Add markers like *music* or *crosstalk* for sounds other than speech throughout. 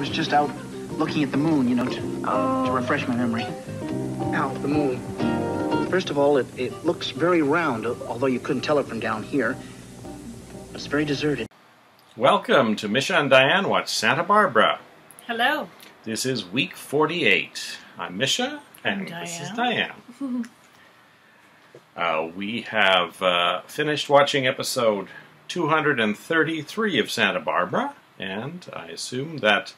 was just out looking at the moon, you know, to, Oh. to refresh my memory. Now, the moon. First of all, it, it looks very round, although you couldn't tell it from down here. It's very deserted. Welcome to Misha and Diane Watch Santa Barbara. Hello. This is week 48. I'm Misha, and I'm this is Diane. Diane. *laughs* uh, we have uh, finished watching episode 233 of Santa Barbara, and I assume that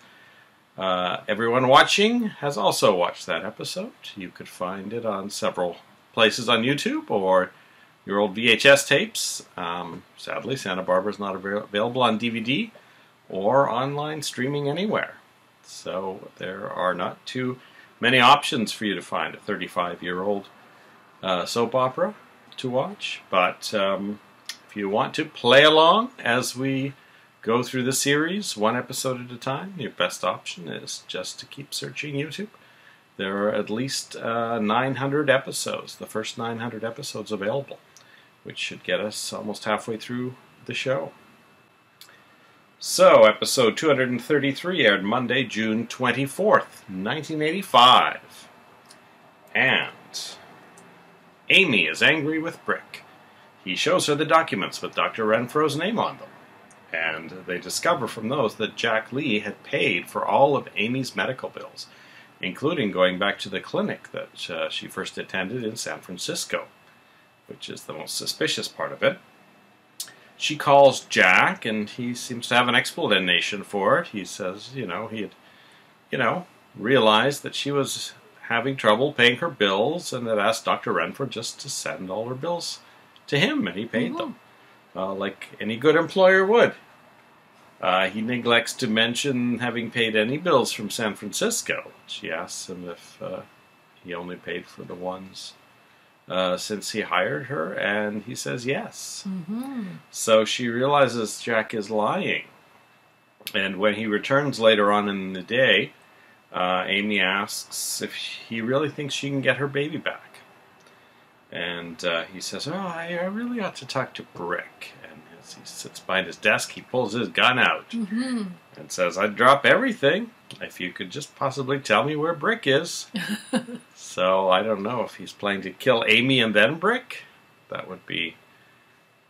uh, everyone watching has also watched that episode. You could find it on several places on YouTube or your old VHS tapes. Um, sadly, Santa Barbara is not avail- available on DVD or online streaming anywhere. So there are not too many options for you to find a 35 year old uh, soap opera to watch. But um, if you want to play along as we go through the series one episode at a time, your best option is just to keep searching YouTube. There are at least uh, 900 episodes, the first 900 episodes available, which should get us almost halfway through the show. So, episode 233 aired Monday, June 24th, 1985. And Amy is angry with Brick. He shows her the documents with Dr. Renfro's name on them. And they discover from those that Jack Lee had paid for all of Amy's medical bills, including going back to the clinic that uh, she first attended in San Francisco, which is the most suspicious part of it. She calls Jack, and he seems to have an explanation for it. He says, you know, he had, you know, realized that she was having trouble paying her bills, and had asked Dr. Renfro just to send all her bills to him, and he paid them, uh, like any good employer would. Uh, he neglects to mention having paid any bills from San Francisco. She asks him if uh, he only paid for the ones uh, since he hired her, and he says yes. So she realizes Jack is lying. And when he returns later on in the day, uh, Amy asks if he really thinks she can get her baby back. And uh, he says, Oh, I, I really ought to talk to Brick. And as he sits behind his desk, he pulls his gun out and says, I'd drop everything if you could just possibly tell me where Brick is. *laughs* so I don't know if he's planning to kill Amy and then Brick. That would be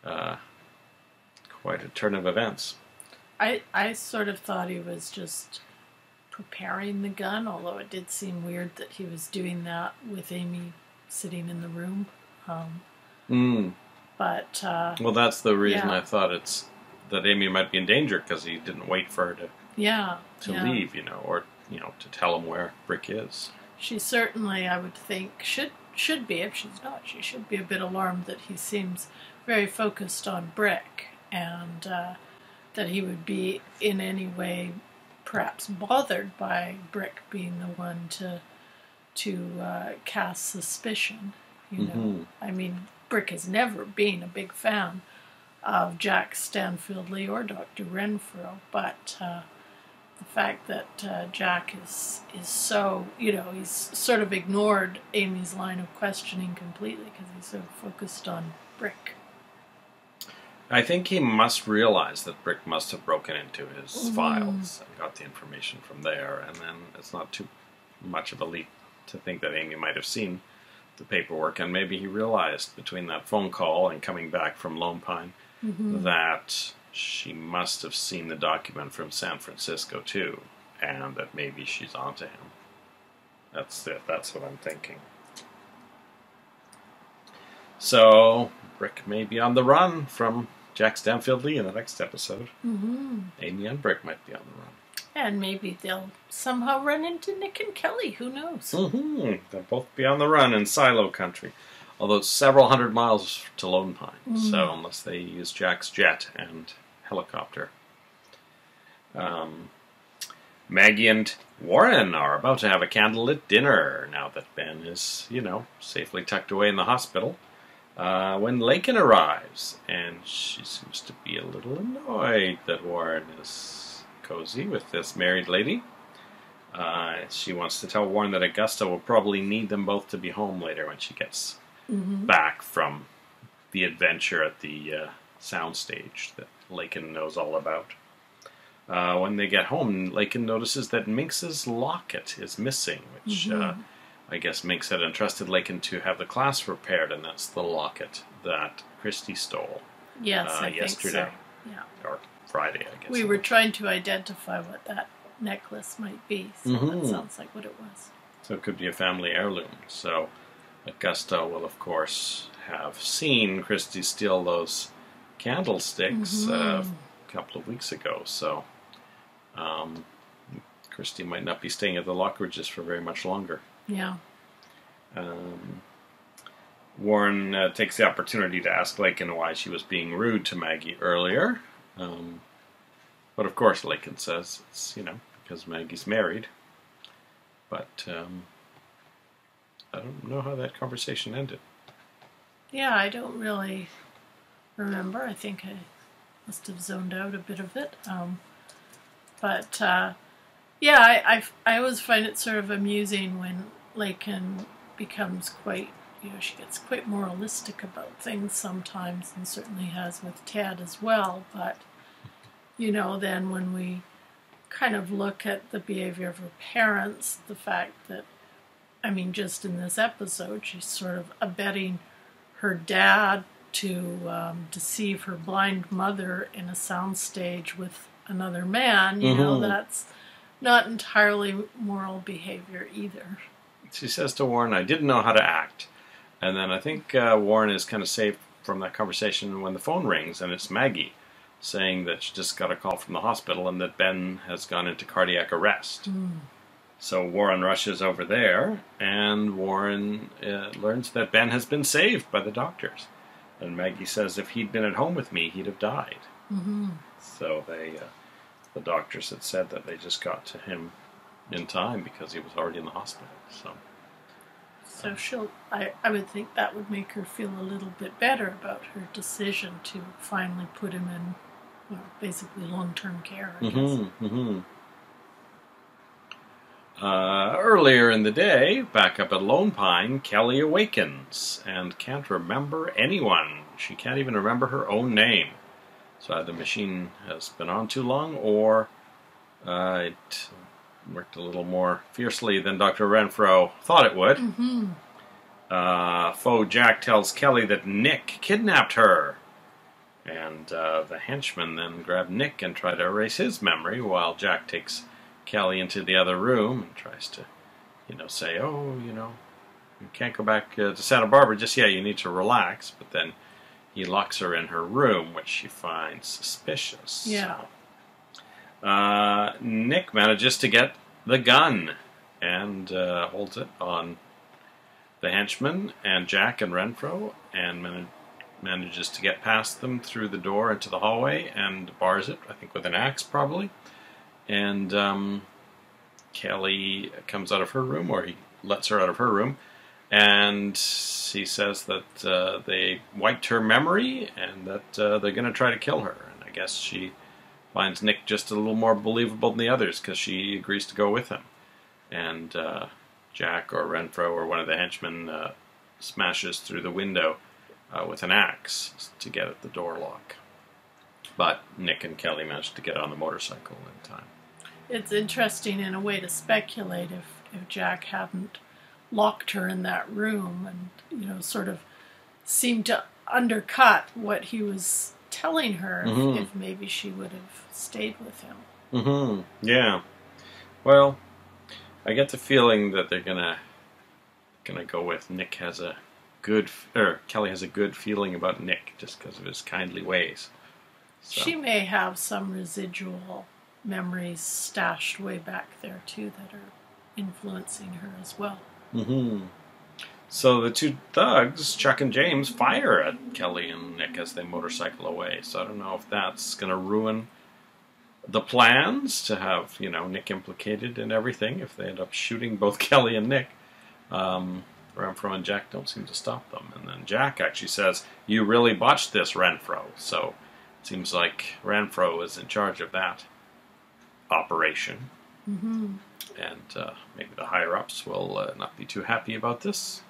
uh, quite a turn of events. I I sort of thought he was just preparing the gun, although it did seem weird that he was doing that with Amy sitting in the room. Um, Mm. but uh, Well, that's the reason Yeah. I thought it's that Amy might be in danger because he didn't wait for her to, yeah, to yeah. leave, you know, or you know, to tell him where Brick is. She certainly, I would think, should should be. If she's not, she should be a bit alarmed that he seems very focused on Brick, and uh, that he would be in any way, perhaps bothered by Brick being the one to to uh, cast suspicion. You know, Mhm. I mean, Brick has never been a big fan of Jack Stanfield Lee or Dr. Renfro, but. Uh, the fact that uh, Jack is is so you know he's sort of ignored Amy's line of questioning completely because he's so focused on Brick. I think he must realize that Brick must have broken into his Mm-hmm. files and got the information from there, and then it's not too much of a leap to think that Amy might have seen the paperwork, and maybe he realized between that phone call and coming back from Lone Pine Mm-hmm. that she must have seen the document from San Francisco too, and that maybe she's onto him. That's it. That's what I'm thinking. So Brick may be on the run from Jack Stanfield Lee in the next episode. Mm-hmm. Amy and Brick might be on the run. And maybe they'll somehow run into Nick and Kelly. Who knows? Mm-hmm. They'll both be on the run in Silo Country, although it's several hundred miles to Lone Pine. So unless they use Jack's jet and helicopter, um, Maggie and Warren are about to have a candlelit dinner now that Ben is, you know, safely tucked away in the hospital. Uh, when Lakin arrives, and she seems to be a little annoyed that Warren is cozy with this married lady. Uh, she wants to tell Warren that Augusta will probably need them both to be home later when she gets back from the adventure at the uh, soundstage that Lakin knows all about. Uh, when they get home, Lakin notices that Minx's locket is missing, which uh, I guess Minx had entrusted Lakin to have the class repaired, and that's the locket that Christy stole. Yes, Uh, I yesterday. think so. Yeah. Or Friday, I guess. We were trying to identify what that necklace might be, so Mhm. that sounds like what it was. So it could be a family heirloom. So Augusta will, of course, have seen Christy steal those candlesticks uh, a couple of weeks ago. So um, Christy might not be staying at the Lockridges for very much longer. Yeah. Um, Warren uh, takes the opportunity to ask Lakin why she was being rude to Maggie earlier. Um, but of course, Lakin says it's, you know, because Maggie's married. But um, I don't know how that conversation ended. Yeah, I don't really remember. I think I must have zoned out a bit of it. Um, but uh, yeah, I, I, I always find it sort of amusing when Lakin becomes quite, you know, she gets quite moralistic about things sometimes, and certainly has with Ted as well. But, you know, then when we kind of look at the behavior of her parents, the fact that, I mean, just in this episode, she's sort of abetting her dad to um, deceive her blind mother in a soundstage with another man, you know, Mhm. that's not entirely moral behavior either. She says to Warren, I didn't know how to act. And then I think uh, Warren is kind of saved from that conversation when the phone rings and it's Maggie saying that she just got a call from the hospital and that Ben has gone into cardiac arrest. So Warren rushes over there and Warren uh, learns that Ben has been saved by the doctors. And Maggie says if he'd been at home with me, he'd have died. Mm-hmm. So they, uh, the doctors had said that they just got to him in time because he was already in the hospital. So. So she'll, I, I would think that would make her feel a little bit better about her decision to finally put him in, well, basically long term care. Mm-hmm, mm-hmm. Uh, earlier in the day, back up at Lone Pine, Kelly awakens and can't remember anyone. She can't even remember her own name. So either the machine has been on too long or uh, it worked a little more fiercely than Dr. Renfro thought it would. Mm-hmm. Uh, Faux Jack tells Kelly that Nick kidnapped her. And uh, the henchman then grab Nick and try to erase his memory while Jack takes Kelly into the other room and tries to, you know, say, oh, you know, you can't go back uh, to Santa Barbara just yet, you need to relax. But then he locks her in her room, which she finds suspicious. Yeah. Uh, Nick manages to get the gun and uh, holds it on the henchman and Jack and Renfro and man- manages to get past them through the door into the hallway and bars it, I think with an axe probably. And um, Kelly comes out of her room, or he lets her out of her room, and he says that uh, they wiped her memory and that uh, they're going to try to kill her. And I guess she finds Nick just a little more believable than the others because she agrees to go with him. And uh, Jack or Renfro or one of the henchmen uh, smashes through the window uh, with an axe to get at the door lock. But Nick and Kelly manage to get on the motorcycle in time. It's interesting in a way to speculate if, if Jack hadn't locked her in that room and, you know, sort of seemed to undercut what he was telling her if- Mhm. if, maybe she would have stayed with him. Mm-hmm. Yeah. Well, I get the feeling that they're gonna gonna go with Nick has a good or Kelly has a good feeling about Nick just because of his kindly ways. So. She may have some residual memories stashed way back there too that are influencing her as well. Mm-hmm. So the two thugs, Chuck and James, fire at Kelly and Nick as they motorcycle away. So I don't know if that's going to ruin the plans to have you know Nick implicated in everything. If they end up shooting both *laughs* Kelly and Nick, um, Renfro and Jack don't seem to stop them. And then Jack actually says, "You really botched this, Renfro." So it seems like Renfro is in charge of that operation Mm-hmm. and uh, maybe the higher ups will uh, not be too happy about this.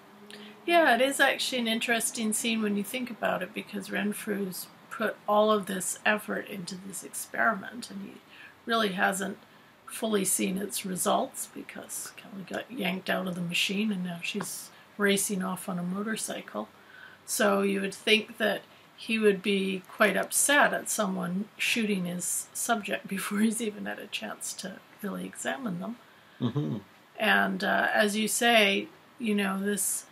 Yeah, it is actually an interesting scene when you think about it because Renfro's put all of this effort into this experiment, and he really hasn't fully seen its results because Kelly got yanked out of the machine and now she's racing off on a motorcycle. So you would think that he would be quite upset at someone shooting his subject *laughs* before he's even had a chance to really examine them. Mm-hmm. And uh, as you say, you know, this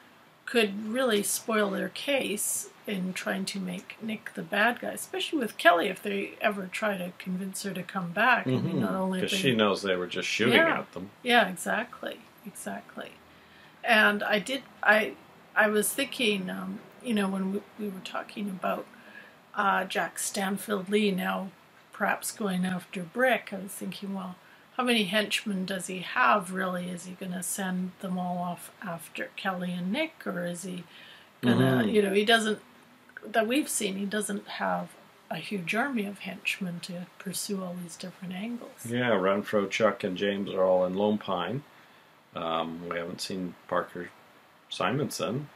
could really spoil their case in trying to make Nick the bad guy, especially with Kelly if they ever try to convince her to come back. I mean, not only Because Mm-hmm. she knows they were just shooting Yeah. at them. yeah, exactly, exactly. And I did, I, I was thinking, um, you know, when we, we were talking about uh, Jack Stanfield Lee now perhaps going after Brick, I was thinking, well, how many henchmen does he have really? Is he going to send them all off after Kelly and Nick, or is he gonna, Mhm. you know, he doesn't, that we've seen, he doesn't have a huge army of henchmen to pursue all these different angles. Yeah, Renfro, Chuck, and James are all in Lone Pine. Um, we haven't seen Parker Simonson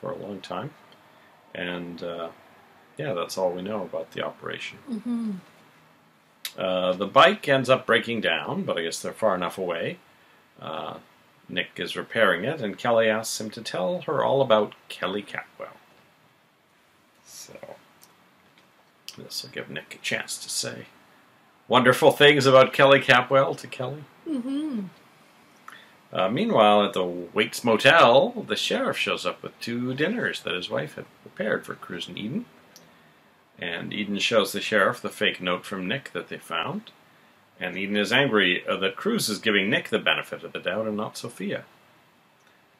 for a long time. And uh, yeah, that's all we know about the operation. hmm Uh, the bike ends up breaking down, but I guess they're far enough away. Uh, Nick is repairing it, and Kelly asks him to tell her all about Kelly Capwell. So, this will give Nick a chance to say wonderful things about Kelly Capwell to Kelly. hmm Uh, meanwhile, at the Waits Motel, the sheriff shows up with two dinners that his wife had prepared for Cruz and Eden. And Eden shows the sheriff the fake note from Nick that they found. And Eden is angry uh, that Cruz is giving Nick the benefit of the doubt and not Sophia.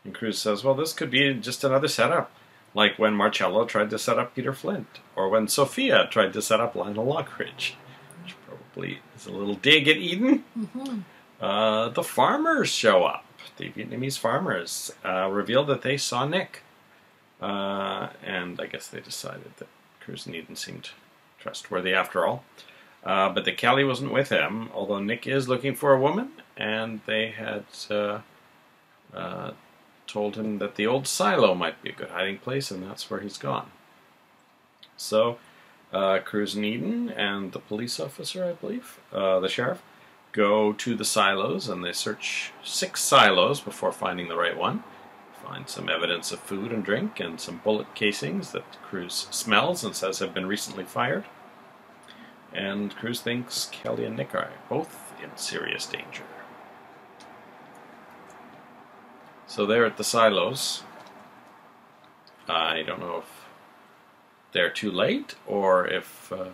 And Cruz says, well, this could be just another setup, like when Marcello tried to set up Peter Flint, or when Sophia tried to set up Lionel Lockridge. Which probably is a little dig at Eden. hmm Uh, the farmers show up. The Vietnamese farmers uh, reveal that they saw Nick. Uh, and I guess they decided that Cruz and Eden seemed trustworthy after all. Uh, but the Kelly wasn't with him, although Nick is looking for a woman, and they had uh, uh, told him that the old silo might be a good hiding place, and that's where he's gone. So, uh, Cruz and and the police officer, I believe, uh, the sheriff, go to the silos and they search six silos before finding the right one. Find some evidence of food and drink and some bullet casings that Cruz smells and says have been recently fired. And Cruz thinks Kelly and Nick are both in serious danger. So they're at the silos. I don't know if they're too late or if uh,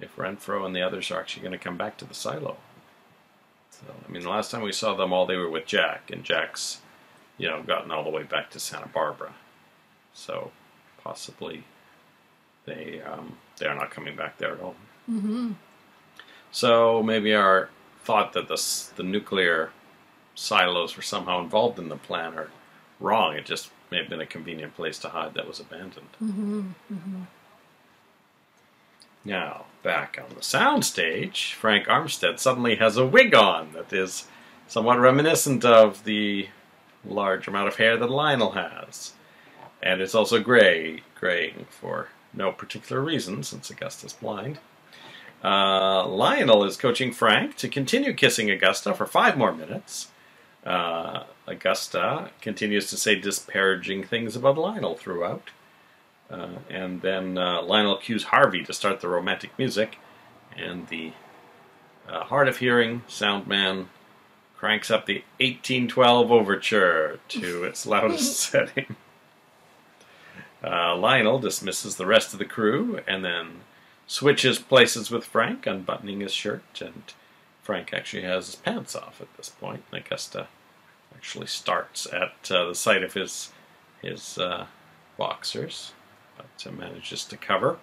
if Renfro and the others are actually going to come back to the silo. So, I mean, the last time we saw them all, they were with Jack, and Jack's, you know, gotten all the way back to Santa Barbara. So, possibly they um, they are not coming back there at all. hmm So maybe our thought that the the nuclear silos were somehow involved in the plan are wrong. It just may have been a convenient place to hide that was abandoned. hmm hmm Now, back on the soundstage, Frank Armstead suddenly has a wig on that is somewhat reminiscent of the large amount of hair that Lionel has. And it's also gray, graying for no particular reason since Augusta's blind. Uh, Lionel is coaching Frank to continue kissing Augusta for five more minutes. Uh, Augusta continues to say disparaging things about Lionel throughout. Uh, and then uh, Lionel cues Harvey to start the romantic music, and the uh, hard of hearing sound man cranks up the 1812 overture to *laughs* its loudest *laughs* setting. Uh, Lionel dismisses the rest of the crew and then switches places with Frank, unbuttoning his shirt, and Frank actually has his pants off at this point. And Augusta actually starts at uh, the sight of his his uh, boxers but uh, manages to cover.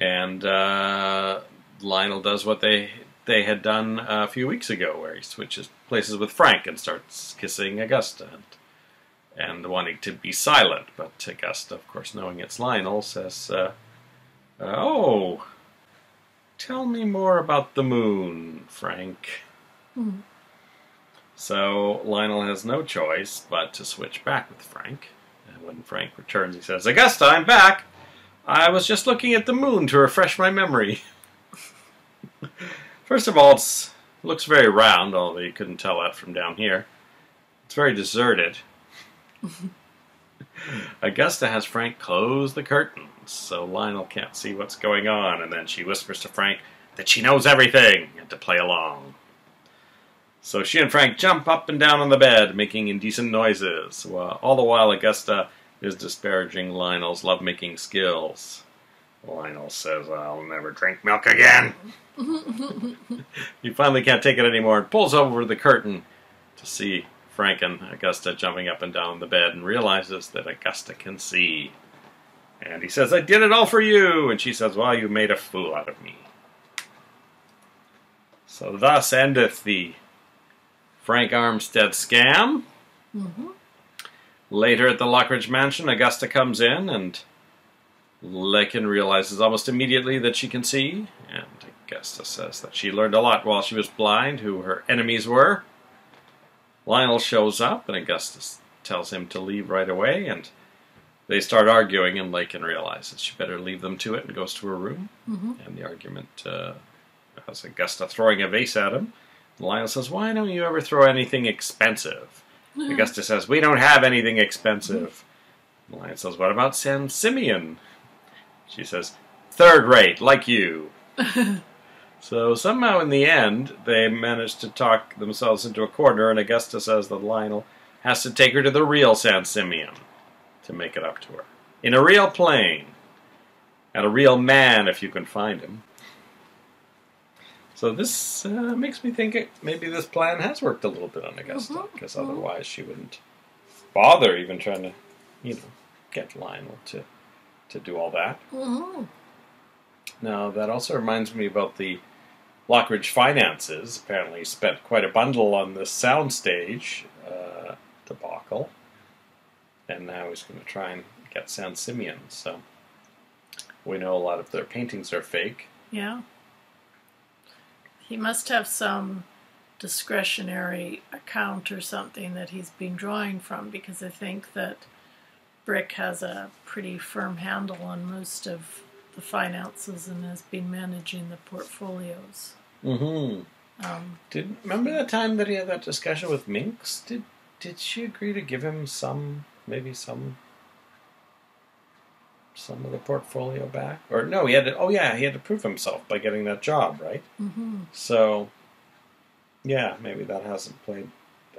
And uh, Lionel does what they they had done a few weeks ago, where he switches places with Frank and starts kissing Augusta and, and wanting to be silent. But Augusta, of course, knowing it's Lionel, says, uh, "Oh, tell me more about the moon, Frank." Mhm. So Lionel has no choice but to switch back with Frank And when Frank returns, he says, Augusta, I'm back. I was just looking at the moon to refresh my memory. *laughs* First of all, it looks very round, although you couldn't tell that from down here. It's very deserted. *laughs* Augusta has Frank close the curtains so Lionel can't see what's going on, and then she whispers to Frank that she knows everything and to play along. So she and Frank jump up and down on the bed, making indecent noises, while all the while Augusta is disparaging Lionel's lovemaking skills. Lionel says, I'll never drink milk again. he finally can't take it anymore and pulls over the curtain to see Frank and Augusta jumping up and down the bed and realizes that Augusta can see. And he says, I did it all for you. And she says, Well, you made a fool out of me. So thus endeth the Frank Armstead scam. Mm-hmm. Later at the Lockridge Mansion, Augusta comes in and Lakin realizes almost immediately that she can see. And Augusta says that she learned a lot while she was blind, who her enemies were. Lionel shows up, and Augustus tells him to leave right away, and they start arguing, and Lakin realizes she better leave them to it and goes to her room. Mm-hmm. And the argument uh, has Augusta throwing a vase at him. And Lionel says, Why don't you ever throw anything expensive? *laughs* Augusta says, We don't have anything expensive. And Lion says, What about San Simeon? She says, Third rate, like you. *laughs* so somehow in the end, they manage to talk themselves into a corner, and Augusta says that Lionel has to take her to the real San Simeon to make it up to her. In a real plane. And a real man, if you can find him. So this uh, makes me think it, maybe this plan has worked a little bit on Augusta, because mhm. otherwise she wouldn't bother even trying to, you know, get Lionel to to do all that. Mm-hmm. Now that also reminds me about the Lockridge finances. Apparently, spent quite a bundle on this soundstage uh, debacle, and now he's going to try and get San Simeon. So we know a lot of their paintings are fake. Yeah. He must have some discretionary account or something that he's been drawing from because I think that Brick has a pretty firm handle on most of the finances and has been managing the portfolios. Mm-hmm. Um, Did remember that time that he had that discussion with Minx? Did did she agree to give him some, maybe some, some of the portfolio back? Or no, he had to. Oh yeah, he had to prove himself by getting that job, right? mhm. So, yeah, maybe that hasn't played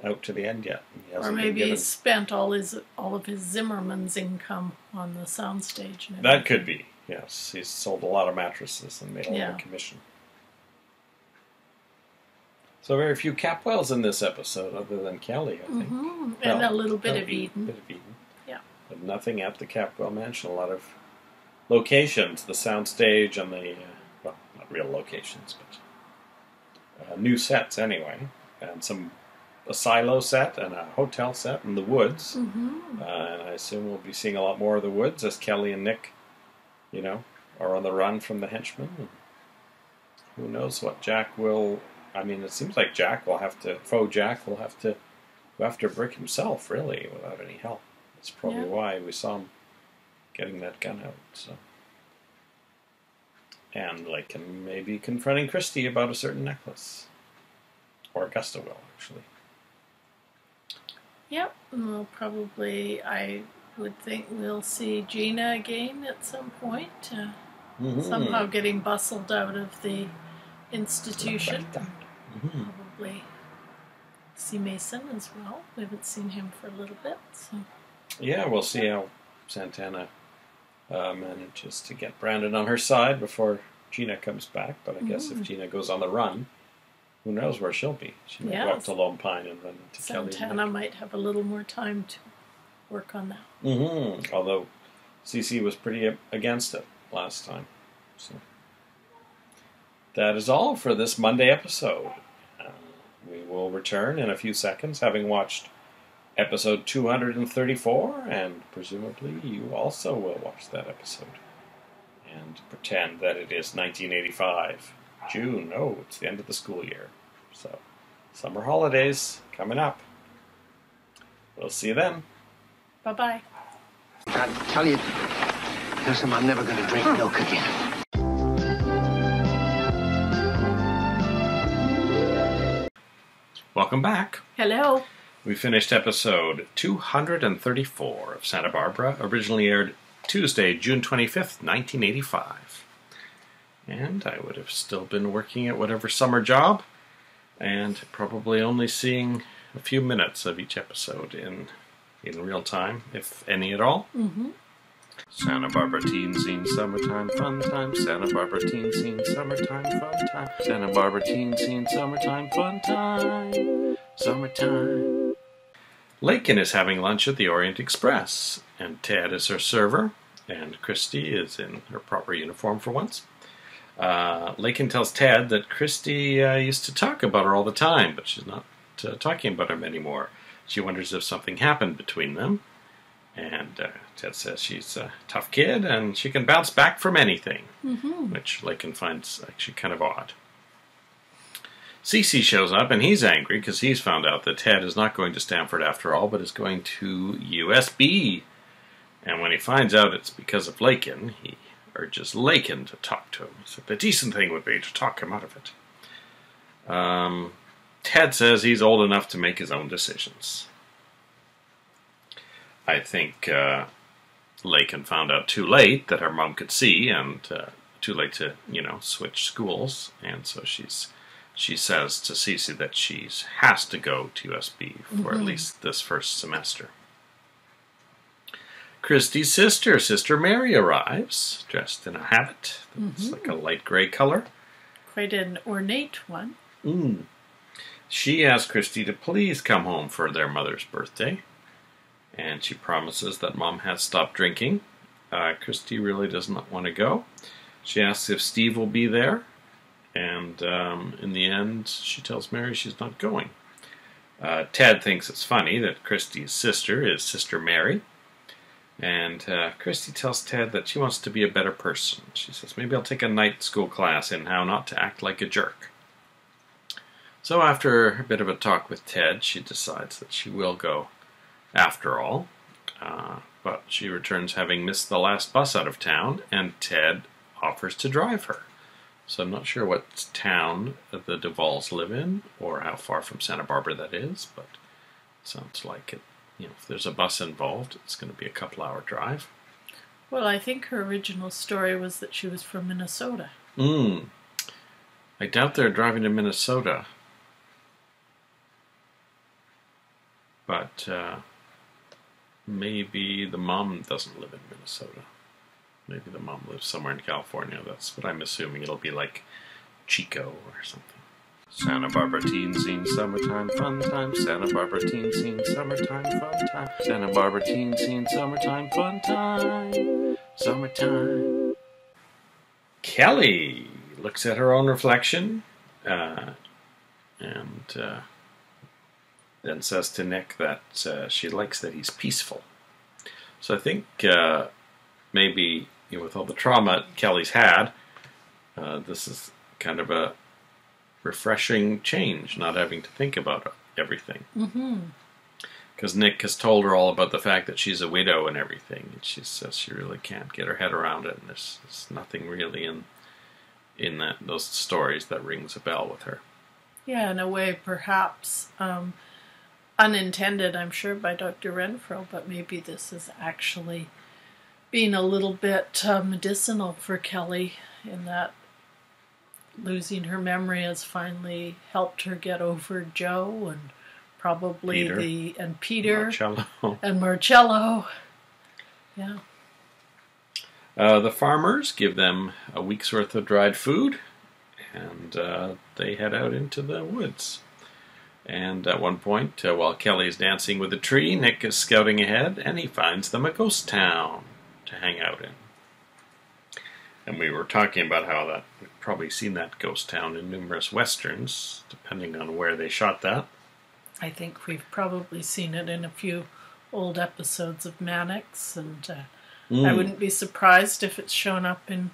out to the end yet. He Or maybe he's spent all his all of his Zimmerman's income on the soundstage. And that could be. Yes, he's sold a lot of mattresses and made a lot Yeah. of commission. So very few Capwells in this episode, other than Kelly, I think. hmm And Well, a little bit of Eden. bit of Eden. Yeah. But nothing at the Capwell Mansion. A lot of locations, the soundstage and the, uh, well, not real locations, but uh, new sets anyway. And some, a silo set and a hotel set in the woods. hmm Uh, and I assume we'll be seeing a lot more of the woods as Kelly and Nick, you know, are on the run from the henchmen. And who knows what Jack will. I mean, it seems like Jack will have to. Faux Jack will have to go after Brick himself, really, without any help. That's probably Yeah. why we saw him getting that gun out. So. And like, and maybe confronting Christie about a certain necklace. Or Augusta will, actually. Yep. and We'll probably, I would think we'll see Gina again at some point. Uh, Mhm. Somehow getting bustled out of the institution. Mhm. Probably see Mason as well. We haven't seen him for a little bit. So. Yeah, we'll see how Santana uh, manages to get Brandon on her side before Gina comes back. But I guess if Mm. Gina goes on the run, who knows where she'll be? She might go up to Lone Pine and run into Santana might have a little more time to work on that. Mm-hmm. Although CC was pretty against it last time. So that is all for this Monday episode. Uh, we will return in a few seconds, having watched episode 234, and presumably you also will watch that episode and pretend that it is 1985. June, oh, it's the end of the school year. So, summer holidays coming up. We'll see you then. Bye bye. I tell you, Newsom, I'm never going to drink milk again. Welcome back. Hello. We finished episode 234 of Santa Barbara, originally aired Tuesday, June 25th, 1985. And I would have still been working at whatever summer job, and probably only seeing a few minutes of each episode in in real time, if any at all. Mm-hmm. Santa Barbara teen scene summertime fun time. Santa Barbara teen scene summertime fun time. Santa Barbara teen scene summertime fun time. Summertime. Lakin is having lunch at the Orient Express, and Ted is her server, and Christy is in her proper uniform for once. Uh, Lakin tells Ted that Christy uh, used to talk about her all the time, but she's not uh, talking about him anymore. She wonders if something happened between them. And uh, Ted says she's a tough kid and she can bounce back from anything, Mm-hmm. which Lakin finds actually kind of odd. Cece shows up and he's angry because he's found out that Ted is not going to Stanford after all, but is going to USB. And when he finds out it's because of Lakin, he urges Lakin to talk to him. So the decent thing would be to talk him out of it. Um, Ted says he's old enough to make his own decisions. I think uh, Lakin found out too late that her mom could see, and uh, too late to you know switch schools, and so she's she says to Cece that she has to go to USB for at least this first semester. Christy's sister, Sister Mary, arrives dressed in a habit that's like a light gray color. Quite an ornate one. Mm. She asks Christy to please come home for their mother's birthday, and she promises that mom has stopped drinking. Uh, Christy really does not want to go. She asks if Steve will be there, and um, in the end, she tells Mary she's not going. Uh, Ted thinks it's funny that Christy's sister is Sister Mary, and uh, Christy tells Ted that she wants to be a better person. She says, Maybe I'll take a night school class in how not to act like a jerk. So, after a bit of a talk with Ted, she decides that she will go after all. Uh, but she returns having missed the last bus out of town, and Ted offers to drive her. So, I'm not sure what town the Duvals live in or how far from Santa Barbara that is, but sounds like it. You know, if there's a bus involved, it's going to be a couple hour drive. Well, I think her original story was that she was from Minnesota. Hmm. I doubt they're driving to Minnesota. But uh, maybe the mom doesn't live in Minnesota. Maybe the mom lives somewhere in California. That's what I'm assuming. It'll be like Chico or something. Santa Barbara teen scene summertime fun time. Santa Barbara teen scene summertime fun time. Santa Barbara teen scene summertime fun time. Summertime. Kelly looks at her own reflection uh, and uh, then says to Nick that uh, she likes that he's peaceful. So I think uh, maybe you know, with all the trauma Kelly's had, uh, this is kind of a refreshing change, not having to think about everything. Mm-hmm. Because Nick has told her all about the fact that she's a widow and everything, and she says she really can't get her head around it, and there's, there's nothing really in in that those stories that rings a bell with her. Yeah, in a way, perhaps um, unintended, I'm sure, by Dr. Renfro, but maybe this is actually being a little bit uh, medicinal for Kelly in that losing her memory has finally helped her get over Joe and probably Peter. the and Peter Marcello. *laughs* and Marcello. Yeah. Uh, the farmers give them a week's worth of dried food, and uh, they head out into the woods. And at one point, uh, while is dancing with a tree, Nick is scouting ahead, and he finds them a ghost town to hang out in. And we were talking about how that probably seen that ghost town in numerous westerns, depending on where they shot that. I think we've probably seen it in a few old episodes of Mannix, and uh, I Mm. wouldn't be surprised if it's shown up in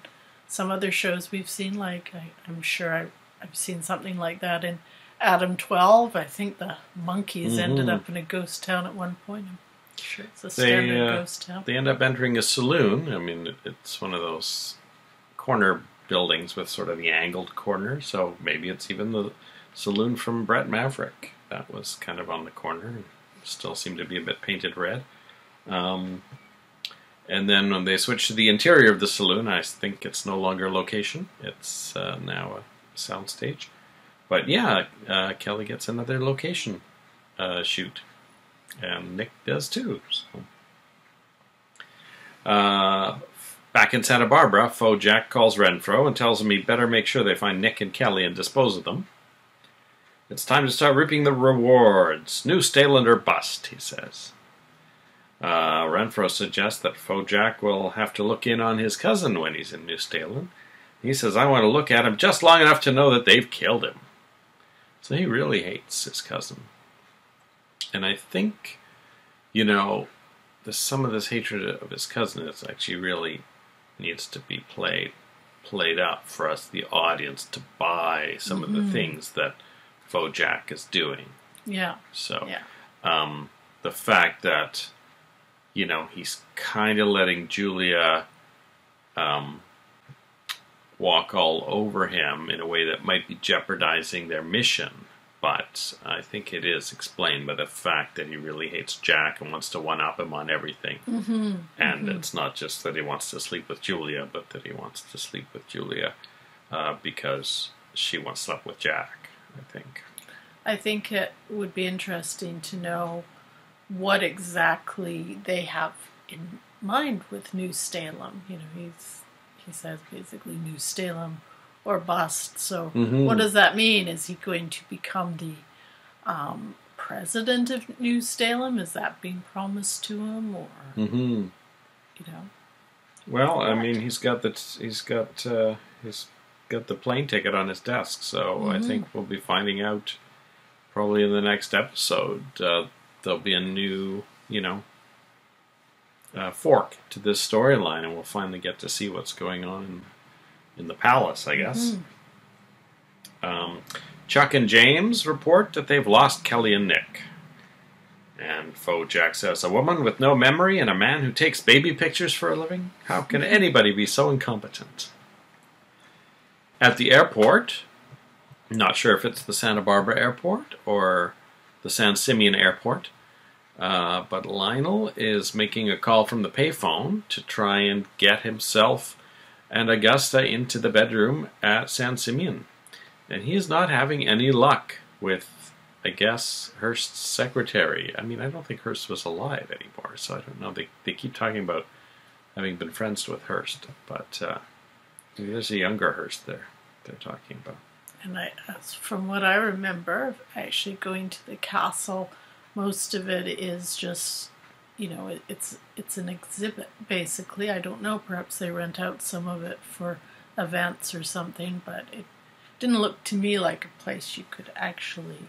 some other shows we've seen. Like I, I'm sure I, I've seen something like that in Adam 12. I think the Monkees ended Mhm. up in a ghost town at one point. Sure, it's a They, standard uh, ghost town. They end up entering a saloon. I mean, it's one of those corner buildings with sort of the angled corner, so maybe it's even the saloon from Brett Maverick that was kind of on the corner still seemed to be a bit painted red. Um, and then when they switch to the interior of the saloon, I think it's no longer a location. It's uh, now a soundstage. But yeah, uh, Kelly gets another location uh, shoot, and Nick does too. So. Back in Santa Barbara, Faux Jack calls Renfro and tells him he'd better make sure they find Nick and Kelly and dispose of them. It's time to start reaping the rewards. New Staland or bust, he says. Uh, Renfro suggests that Faux Jack will have to look in on his cousin when he's in New Staland. He says, I want to look at him just long enough to know that they've killed him. So he really hates his cousin. And I think, you know, the, some of this hatred of his cousin is actually really needs to be played played up for us, the audience, to buy some of the things that Faux Jack is doing. yeah, So yeah. um, the fact that you know he's kind of letting Julia um, walk all over him in a way that might be jeopardizing their mission. But I think it is explained by the fact that he really hates Jack and wants to one up him on everything. Mm-hmm. And it's not just that he wants to sleep with Julia, but that he wants to sleep with Julia uh, because she once slept with Jack, I think. I think it would be interesting to know what exactly they have in mind with New Stalem. You know, he's he says basically New Stalem or bust. So Mhm. what does that mean? Is he going to become the um, president of New Stalem? Is that being promised to him, or Mm-hmm. you know? Well, I mean, he's got the he's got uh, he's got the plane ticket on his desk, so I think we'll be finding out probably in the next episode. Uh, there'll be a new, you know, uh, fork to this storyline, and we'll finally get to see what's going on in, the palace, I guess. Um, Chuck and James report that they've lost Kelly and Nick. And Faux Jack says, A woman with no memory and a man who takes baby pictures for a living? How can anybody be so incompetent? At the airport, not sure if it's the Santa Barbara airport or the San Simeon airport, uh, but Lionel is making a call from the payphone to try and get himself and Augusta into the bedroom at San Simeon. And he is not having any luck with, I guess, Hearst's secretary. I mean, I don't think Hearst was alive anymore, so I don't know. They, they keep talking about having been friends with Hearst, but uh, there's a younger Hearst there they're talking about. And I, from what I remember, actually going to the castle, most of it is just, you know, it, it's it's an exhibit basically. I don't know. Perhaps they rent out some of it for events or something, but it didn't look to me like a place you could actually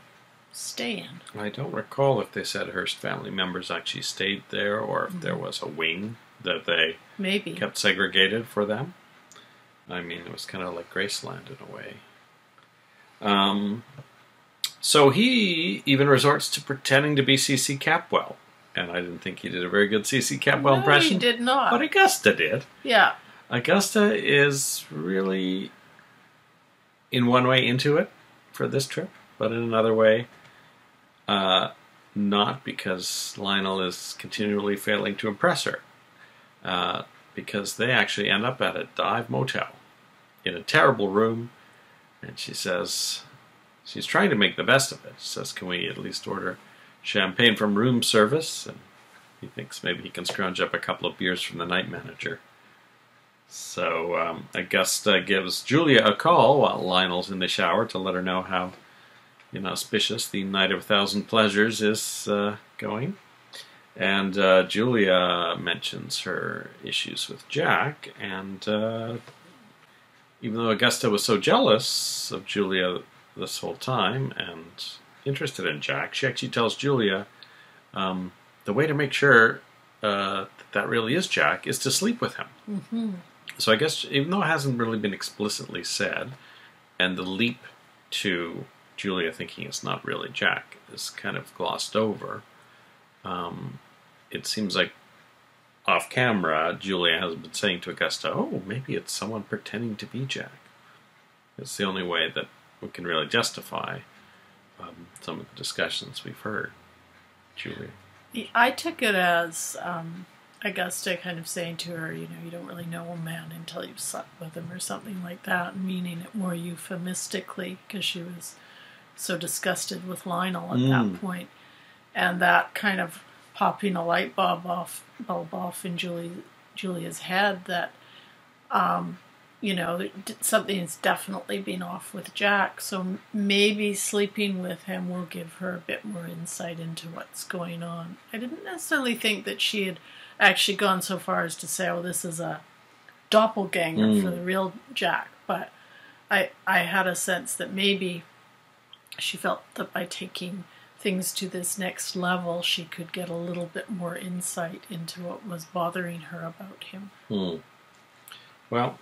stay in. I don't recall if they said Hearst family members actually stayed there or if there was a wing that they Maybe. kept segregated for them. I mean, it was kind of like Graceland in a way. Um, so he even resorts to pretending to be C.C. Capwell. And I didn't think he did a very good C.C. Capwell no, impression. he did not. But Augusta did. yeah. Augusta is really, in one way, into it for this trip, but in another way, uh, not because Lionel is continually failing to impress her. Uh, because they actually end up at a dive motel in a terrible room, and she says she's trying to make the best of it. She says, "Can we at least order champagne from room service?" And he thinks maybe he can scrounge up a couple of beers from the night manager. So um, Augusta gives Julia a call while Lionel's in the shower to let her know how inauspicious the Night of a Thousand Pleasures is uh, going. And uh, Julia mentions her issues with Jack, and uh, even though Augusta was so jealous of Julia this whole time and interested in Jack, she actually tells Julia um, the way to make sure uh, that that really is Jack is to sleep with him. So I guess even though it hasn't really been explicitly said, and the leap to Julia thinking it's not really Jack is kind of glossed over, um, it seems like off camera, Julia has been saying to Augusta, "Oh, maybe it's someone pretending to be Jack." It's the only way that we can really justify um, some of the discussions we've heard. Julia. I took it as um, Augusta kind of saying to her, you know, you don't really know a man until you've slept with him or something like that, meaning it more euphemistically because she was so disgusted with Lionel at Mm. that point. And that kind of popping a light bulb off, bulb off in Julie, Julia's head that, um, you know, something's definitely been off with Jack. So maybe sleeping with him will give her a bit more insight into what's going on. I didn't necessarily think that she had actually gone so far as to say, "Oh, this is a doppelganger for the real Jack," but I I had a sense that maybe she felt that by taking things to this next level, she could get a little bit more insight into what was bothering her about him. Hmm. Well,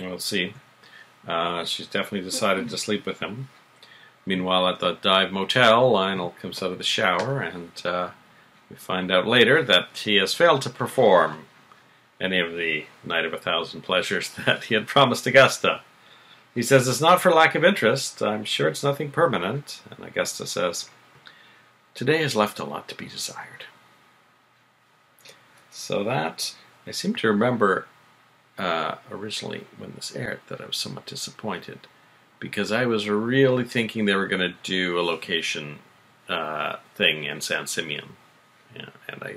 we'll see. Uh, she's definitely decided to sleep with him. Meanwhile, at the dive motel, Lionel comes out of the shower, and uh, we find out later that he has failed to perform any of the Night of a Thousand Pleasures *laughs* that he had promised Augusta. He says it's not for lack of interest. I'm sure it's nothing permanent. And Augusta says, Today has left a lot to be desired. So that, I seem to remember uh, originally when this aired that I was somewhat disappointed because I was really thinking they were going to do a location uh, thing in San Simeon, yeah, and I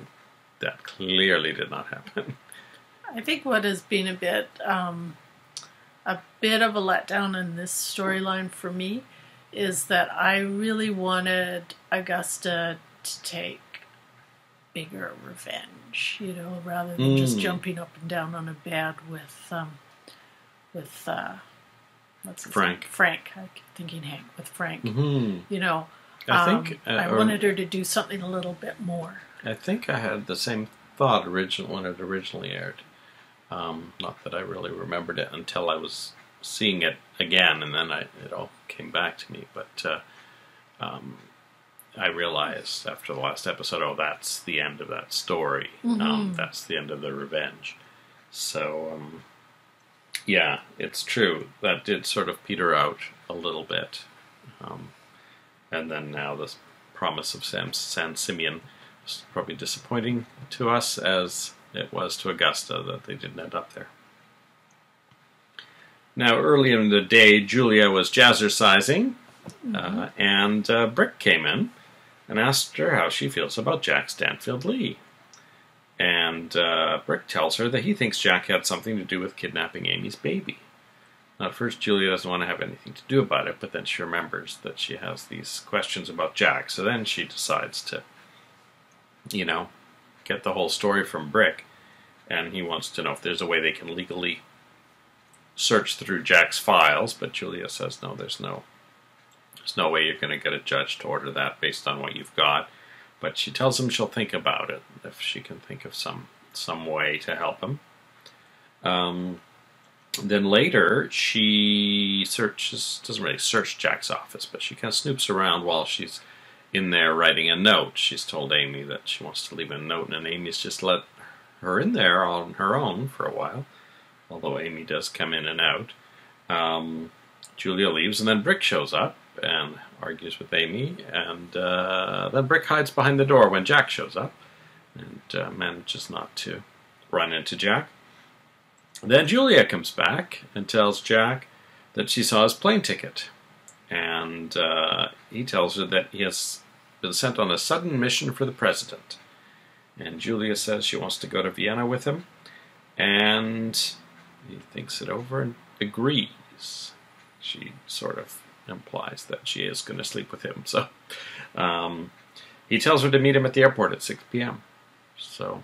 that clearly did not happen. *laughs* I think what has been a bit um, a bit of a letdown in this storyline for me is that I really wanted Augusta to take bigger revenge, you know, rather than just Mm. jumping up and down on a bed with um, with uh, what's his Frank. name? Frank. I keep thinking Hank with Frank. hmm You know, I um, think uh, I wanted her to do something a little bit more. I think I had the same thought original when it originally aired. Um, not that I really remembered it until I was seeing it again, and then I, it all came back to me. But uh, um, I realized after the last episode, oh, that's the end of that story. Um, that's the end of the revenge. So, um, yeah, it's true. That did sort of peter out a little bit. Um, and then now this promise of Sam, San Simeon was probably disappointing to us as it was to Augusta that they didn't end up there. Now, early in the day, Julia was jazzercising, uh, and uh, Brick came in and asked her how she feels about Jack Stanfield Lee. And uh, Brick tells her that he thinks Jack had something to do with kidnapping Amy's baby. Now, at first, Julia doesn't want to have anything to do about it, but then she remembers that she has these questions about Jack. So then she decides to, you know, get the whole story from Brick. And he wants to know if there's a way they can legally search through Jack's files. But Julia says, no, there's no, there's no way you're going to get a judge to order that based on what you've got. But she tells him she'll think about it if she can think of some some way to help him. Um, then later, she searches, doesn't really search Jack's office, but she kind of snoops around while she's in there writing a note. She's told Amy that she wants to leave a note, and Amy's just let her in there on her own for a while, although Amy does come in and out. Um, Julia leaves, and then Brick shows up and argues with Amy, and uh, then Brick hides behind the door when Jack shows up and uh, manages not to run into Jack. Then Julia comes back and tells Jack that she saw his plane ticket. And uh, he tells her that he has been sent on a sudden mission for the president. And Julia says she wants to go to Vienna with him. And he thinks it over and agrees. She sort of implies that she is going to sleep with him. *laughs* So um, he tells her to meet him at the airport at 6 p.m. So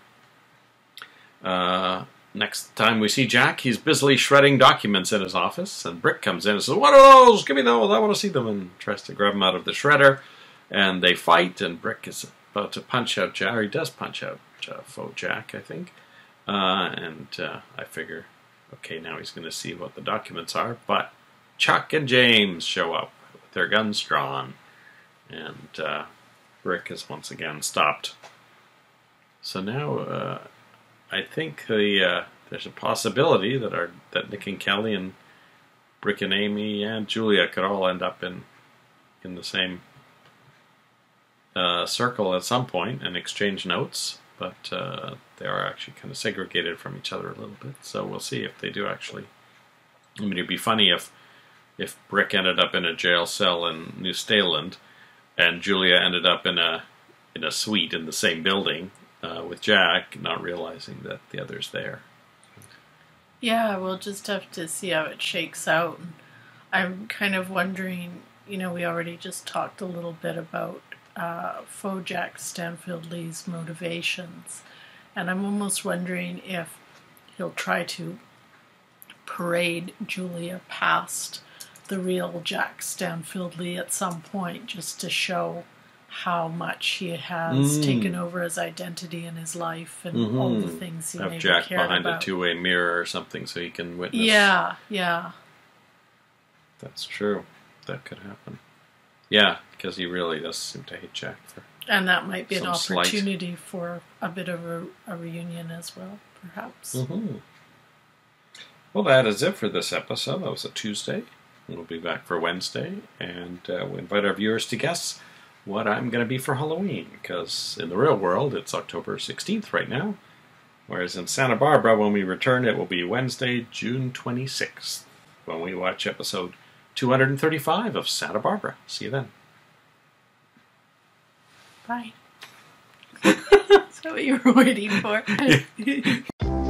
uh, next time we see Jack, he's busily shredding documents in his office, and Brick comes in and says, "What are those? Give me those! I want to see them!" and tries to grab them out of the shredder, and they fight. And Brick is about to punch out Jack. He does punch out uh, Jack, I think. Uh, and uh, I figure, okay, now he's going to see what the documents are. But Chuck and James show up with their guns drawn, and uh, Brick is once again stopped So now, uh, I think the uh, there's a possibility that our that Nick and Kelly and Rick and Amy and Julia could all end up in in the same uh, circle at some point and exchange notes, but uh, they are actually kind of segregated from each other a little bit. So we'll see if they do actually. I mean, it'd be funny if if Brick ended up in a jail cell in New Staland, and Julia ended up in a in a suite in the same building uh, with Jack, not realizing that the other's there. Yeah, we'll just have to see how it shakes out. I'm kind of wondering, you know, we already just talked a little bit about uh, faux Jack Stanfield Lee's motivations, and I'm almost wondering if he'll try to parade Julia past the real Jack Stanfield Lee at some point just to show how much he has Mm. taken over his identity in his life and all the things he Have Jack behind about. a two-way mirror or something so he can witness. Yeah, yeah. that's true. That could happen. Yeah, because he really does seem to hate Jack for And that might be an Some slight- opportunity for a bit of a, a reunion as well, perhaps. Mm-hmm. Well, that is it for this episode. That was a Tuesday. We'll be back for Wednesday, and uh, we invite our viewers to guess what I'm going to be for Halloween. Because in the real world, it's October 16th right now, whereas in Santa Barbara, when we return, it will be Wednesday, June 26th, when we watch episode 235 of Santa Barbara. See you then. Bye. *laughs* Is that what you were waiting for? *laughs*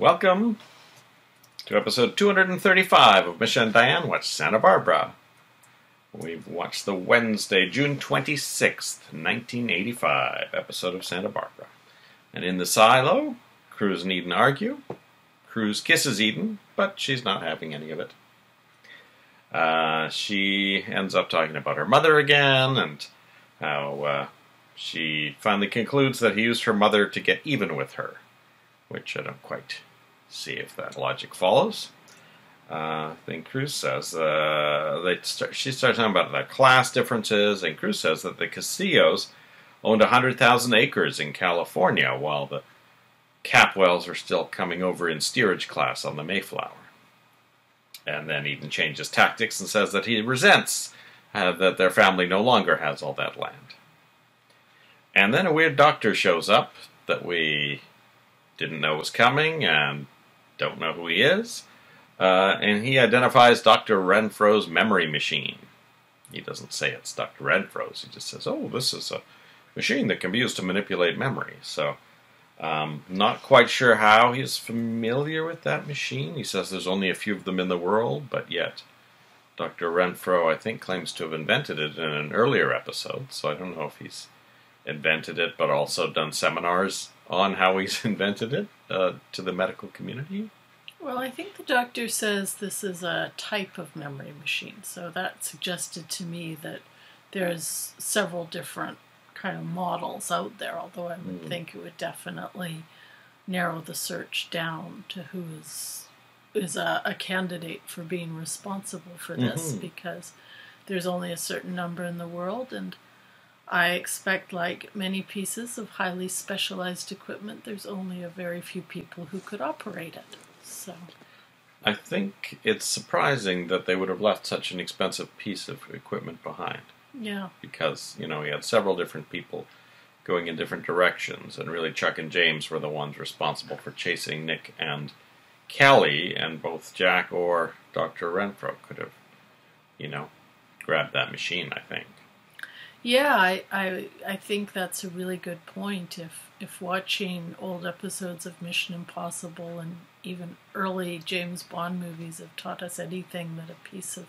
Welcome to episode 235 of Misha and Dianne Watch Santa Barbara. We've watched the Wednesday, June 26th, 1985 episode of Santa Barbara. And in the silo, Cruz and Eden argue. Cruz kisses Eden, but she's not having any of it. Uh, she ends up talking about her mother again and how uh, she finally concludes that he used her mother to get even with her which I don't quite see if that logic follows. Uh, then Cruz says uh, they start, she starts talking about the class differences, and Cruz says that the Castillos owned 100,000 acres in California while the Capwells are still coming over in steerage class on the Mayflower. And then Eden changes tactics and says that he resents uh, that their family no longer has all that land. And then a weird doctor shows up that we didn't know was coming and don't know who he is. Uh, and he identifies Dr. Renfro's memory machine. He doesn't say it's Dr. Renfro's, he just says, oh, this is a machine that can be used to manipulate memory. So, um, not quite sure how he's familiar with that machine. He says there's only a few of them in the world, but yet Dr. Renfro, I think, claims to have invented it in an earlier episode, so I don't know if he's invented it, but also done seminars on how he's *laughs* invented it uh, to the medical community. well, I think the doctor says this is a type of memory machine, so that suggested to me that there's several different kind of models out there, although I would Mm. think it would definitely narrow the search down to who is is a, a candidate for being responsible for this Mhm. because there's only a certain number in the world and I expect, like many pieces of highly specialized equipment, there's only a very few people who could operate it. So, I think it's surprising that they would have left such an expensive piece of equipment behind yeah, because, you know, he had several different people going in different directions, and really Chuck and James were the ones responsible for chasing Nick and Kelly, and both Jack or Dr. Renfro could have, you know, grabbed that machine, I think. Yeah, I, I, I think that's a really good point. If if watching old episodes of Mission Impossible and even early James Bond movies have taught us anything, that a piece of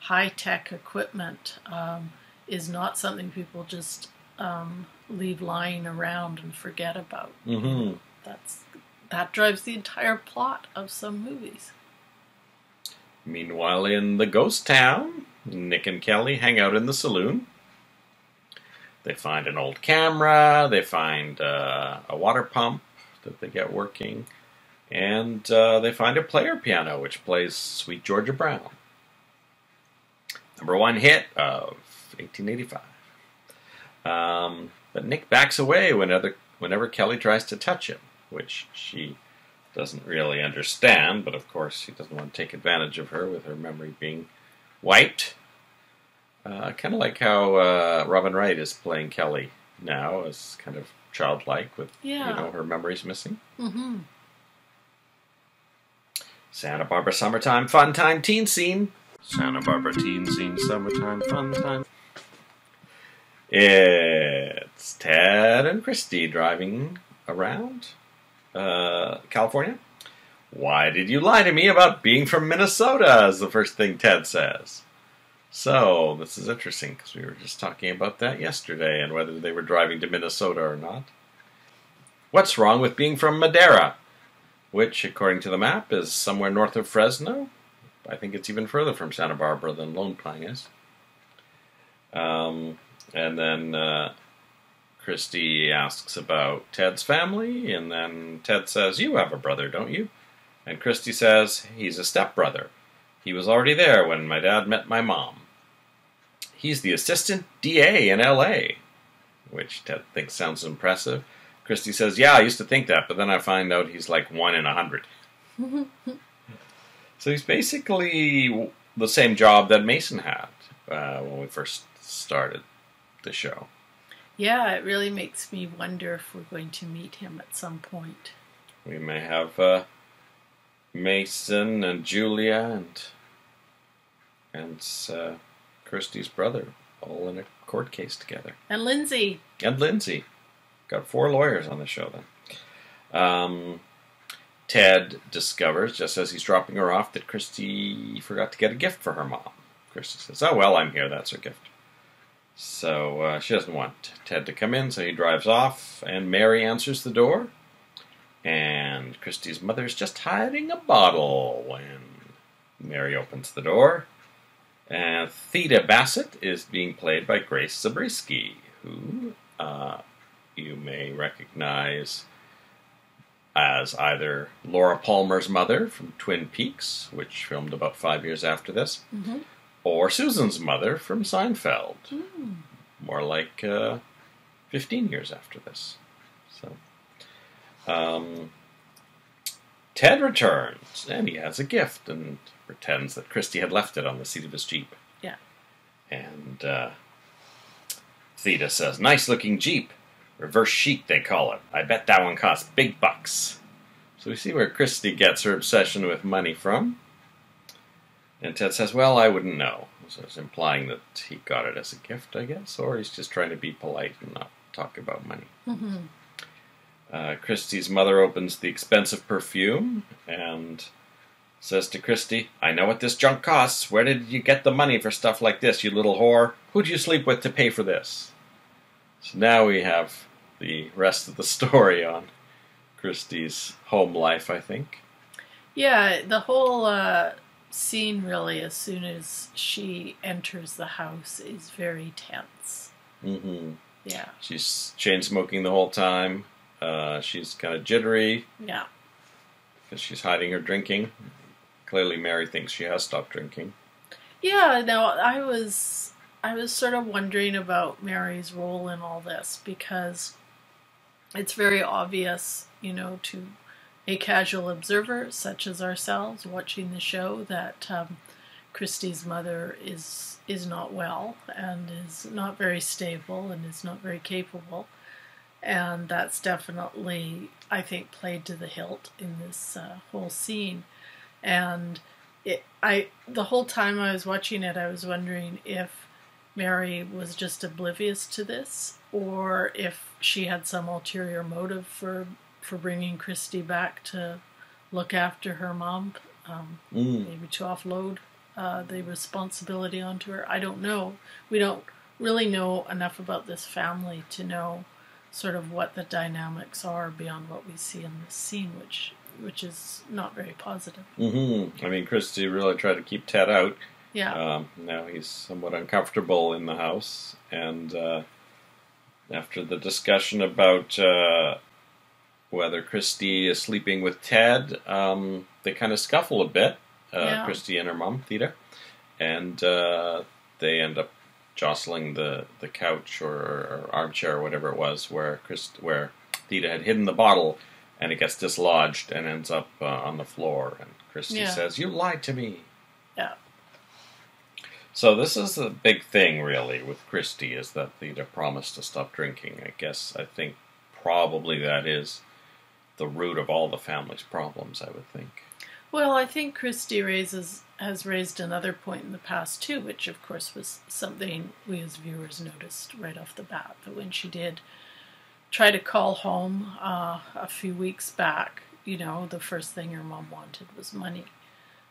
high tech equipment um, is not something people just um, leave lying around and forget about. Mm-hmm. That's that drives the entire plot of some movies. Meanwhile, in the ghost town, Nick and Kelly hang out in the saloon. They find an old camera, they find uh, a water pump that they get working, and uh, they find a player piano which plays Sweet Georgia Brown. Number one hit of 1885. Um, but Nick backs away whenever, whenever Kelly tries to touch him, which she doesn't really understand, but of course he doesn't want to take advantage of her with her memory being wiped. Uh, kind of like how uh, Robin Wright is playing Kelly now, as kind of childlike with Yeah. you know her memories missing. Mm-hmm. Santa Barbara summertime fun time teen scene. Santa Barbara teen scene summertime fun time. It's Ted and Christy driving around uh, California. Why did you lie to me about being from Minnesota? Is the first thing Ted says. So this is interesting because we were just talking about that yesterday and whether they were driving to Minnesota or not. What's wrong with being from Madera? which, according to the map, is somewhere north of Fresno. I think it's even further from Santa Barbara than Lone Pine is. Um, and then uh, Christy asks about Ted's family, and then Ted says, You have a brother, don't you? And Christy says, He's a stepbrother. He was already there when my dad met my mom. He's the assistant DA in LA, which Ted thinks sounds impressive. Christy says, "Yeah, I used to think that, but then I find out he's like one in a hundred. *laughs* so he's basically the same job that Mason had uh, when we first started the show. Yeah, it really makes me wonder if we're going to meet him at some point. We may have uh, Mason and Julia and and uh, Christy's brother all in a court case together. And Lindsay, and Lindsay. Got four lawyers on the show then. Um, Ted discovers, just as he's dropping her off, that Christy forgot to get a gift for her mom. Christy says, Oh, well, I'm here. That's her gift. So uh, she doesn't want Ted to come in, so he drives off, and Mary answers the door. And Christy's mother's just hiding a bottle when Mary opens the door. And Theda Bassett is being played by Grace Zabriskie, who uh, you may recognize as either Laura Palmer's mother from Twin Peaks, which filmed about five years after this, Mhm. or Susan's mother from Seinfeld, more like uh, 15 years after this. So, um, Ted returns, and he has a gift and pretends that Christy had left it on the seat of his Jeep. Yeah. And uh, Theda says, Nice looking Jeep. Reverse chic, they call it. I bet that one costs big bucks. So we see where Christy gets her obsession with money from. And Ted says, Well, I wouldn't know. So it's implying that he got it as a gift, I guess, or he's just trying to be polite and not talk about money. Mm-hmm. Uh, Christy's mother opens the expensive perfume and says to Christy, I know what this junk costs. Where did you get the money for stuff like this, you little whore? Who'd you sleep with to pay for this? So now we have the rest of the *laughs* story on Christy's home life, I think. Yeah, the whole uh, scene really, as soon as she enters the house, is very tense. Mm-hmm. Yeah, She's chain smoking the whole time. Uh, she's kind of jittery yeah, because she's hiding her drinking. Clearly, Mary thinks she has stopped drinking. yeah. No, I was, I was sort of wondering about Mary's role in all this because it's very obvious, you know, to a casual observer such as ourselves watching the show that um, Christy's mother is is not well and is not very stable and is not very capable, and that's definitely I think played to the hilt in this uh, whole scene, and it I the whole time I was watching it I was wondering if Mary was just oblivious to this or if she had some ulterior motive for for bringing Christy back to look after her mom, um, Mm. maybe to offload uh, the responsibility onto her. I don't know. We don't really know enough about this family to know sort of what the dynamics are beyond what we see in this scene, which which is not very positive. hmm I mean, Christy really tried to keep Ted out. Yeah, Um, now he's somewhat uncomfortable in the house, and uh, after the discussion about uh, whether Christy is sleeping with Ted, um, they kind of scuffle a bit. Uh, Yeah. Christy and her mom, Theda, and uh, they end up jostling the, the couch or, or armchair or whatever it was, where Chris, where Theda had hidden the bottle, and it gets dislodged and ends up uh, on the floor. And Christy Yeah. says, "You lied to me." Yeah. So this is the big thing, really, with Christy is that Theda promised to stop drinking. I guess I think probably that is the root of all the family's problems. I would think. Well, I think Christy raises has raised another point in the past too, which of course was something we as viewers noticed right off the bat. That when she did try to call home uh, a few weeks back, you know, the first thing your mom wanted was money.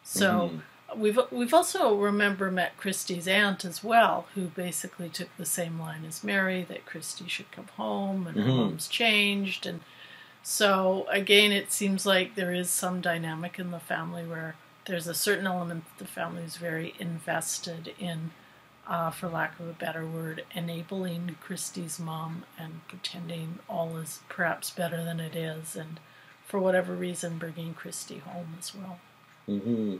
So we've we've also remember met Christy's aunt as well, who basically took the same line as Mary that Christy should come home and her Mhm. mom's changed and so again, it seems like there is some dynamic in the family where there's a certain element that the family is very invested in, uh, for lack of a better word, enabling Christy's mom and pretending all is perhaps better than it is, and for whatever reason, bringing Christy home as well. Mm-hmm.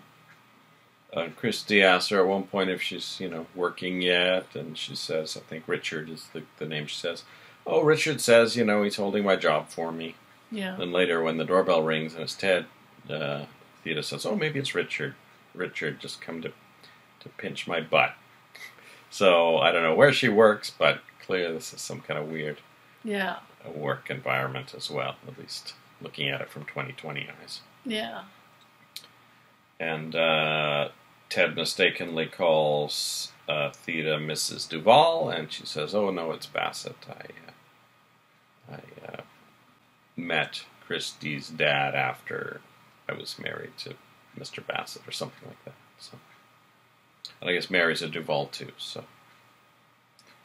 Uh, Christy asks her at one point if she's, you know, working yet, and she says, I think Richard is the, the name she says. Oh, Richard says, you know, he's holding my job for me. Yeah, Then later, when the doorbell rings and it's Ted, uh, Theda says, "Oh, maybe it's Richard. Richard just come to to pinch my butt." So I don't know where she works, but clearly this is some kind of weird yeah, work environment as well. At least looking at it from 2020 eyes. yeah, And uh, Ted mistakenly calls uh, Theda Mrs. Duval, and she says, "Oh no, it's Bassett. I uh, I uh, met Christy's dad after I was married to Mr. Bassett, or something like that." So, and I guess Mary's a Duval too. So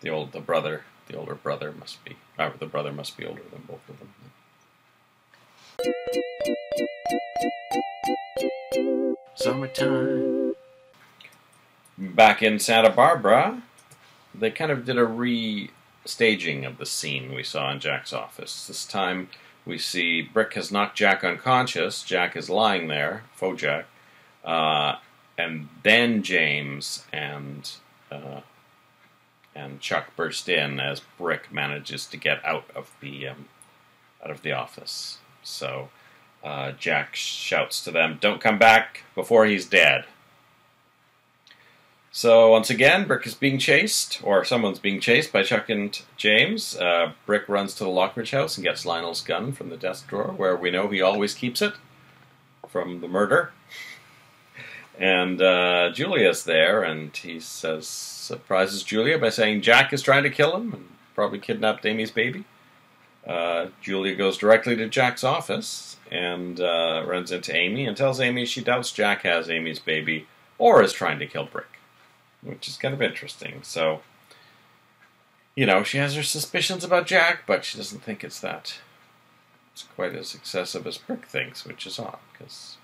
the old the brother, the older brother must be, or the brother must be older than both of them. Summertime. back in Santa Barbara, they kind of did a re-staging of the scene we saw in Jack's office. This time, we see Brick has knocked Jack unconscious. Jack is lying there, faux Jack, uh, and then James and uh, and Chuck burst in as Brick manages to get out of the um, out of the office. So. Uh, Jack shouts to them, "Don't come back before he's dead." So once again, Brick is being chased, or someone's being chased by Chuck and James. Uh, Brick runs to the Lockridge house and gets Lionel's gun from the desk drawer, where we know he always keeps it from the murder. And uh, Julia's there, and he says, surprises Julia by saying Jack is trying to kill him and probably kidnapped Amy's baby. Uh, Julia goes directly to Jack's office and uh, runs into Amy and tells Amy she doubts Jack has Amy's baby or is trying to kill Brick which is kind of interesting. So, you know, she has her suspicions about Jack, but she doesn't think it's that. It's quite as excessive as Brick thinks, which is odd, because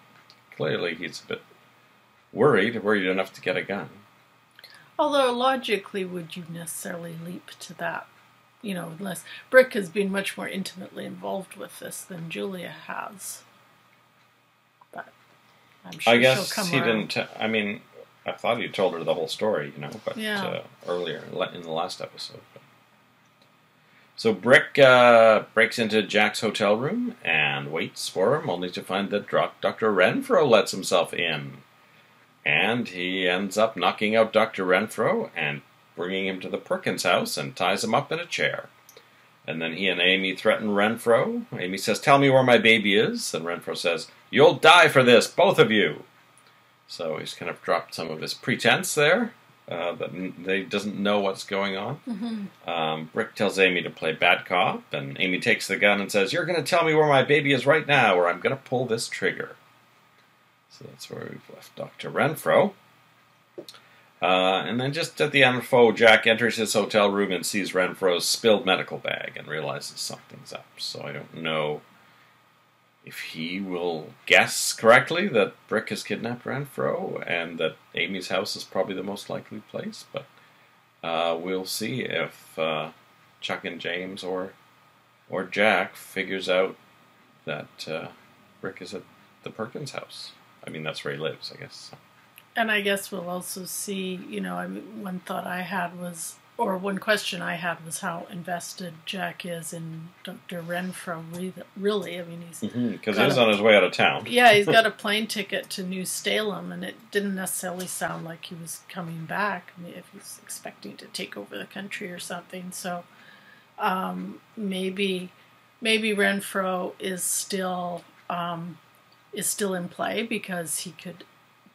clearly he's a bit worried, worried enough to get a gun. Although logically, would you necessarily leap to that? You know, unless Brick has been much more intimately involved with this than Julia has. But I'm sure I she'll guess come he around. didn't. I mean, I thought he told her the whole story, you know, but Yeah. uh, earlier in the last episode. So Brick uh, breaks into Jack's hotel room and waits for him, only to find that. Dr. Renfro lets himself in. And he ends up knocking out Dr. Renfro and bringing him to the Perkins house and ties him up in a chair. And then he and Amy threaten Renfro. Amy says, Tell me where my baby is. And Renfro says, You'll die for this, both of you. So he's kind of dropped some of his pretense there. Uh, that they doesn't know what's going on. Mhm. Um, Brick tells Amy to play bad cop, and Amy takes the gun and says, "You're going to tell me where my baby is right now, or I'm going to pull this trigger." So that's where we've left Doctor Renfro. Uh, and then just at the end of info, Jack enters his hotel room and sees Renfro's spilled medical bag and realizes something's up. So I don't know if he will guess correctly that Brick has kidnapped Renfro and that Amy's house is probably the most likely place, but uh, we'll see if uh, Chuck and James or or Jack figures out that uh, Brick is at the Perkins house. I mean, that's where he lives, I guess. And I guess we'll also see, you know, I mean, one thought I had was, or one question I had was how invested Jack is in Dr. Renfro. Really, I mean, he's Because Got he's on his way out of town. yeah, he's got a *laughs* plane ticket to New Salem, and it didn't necessarily sound like he was coming back. I mean, if he's expecting to take over the country or something, so um, maybe maybe Renfro is still um, is still in play because he could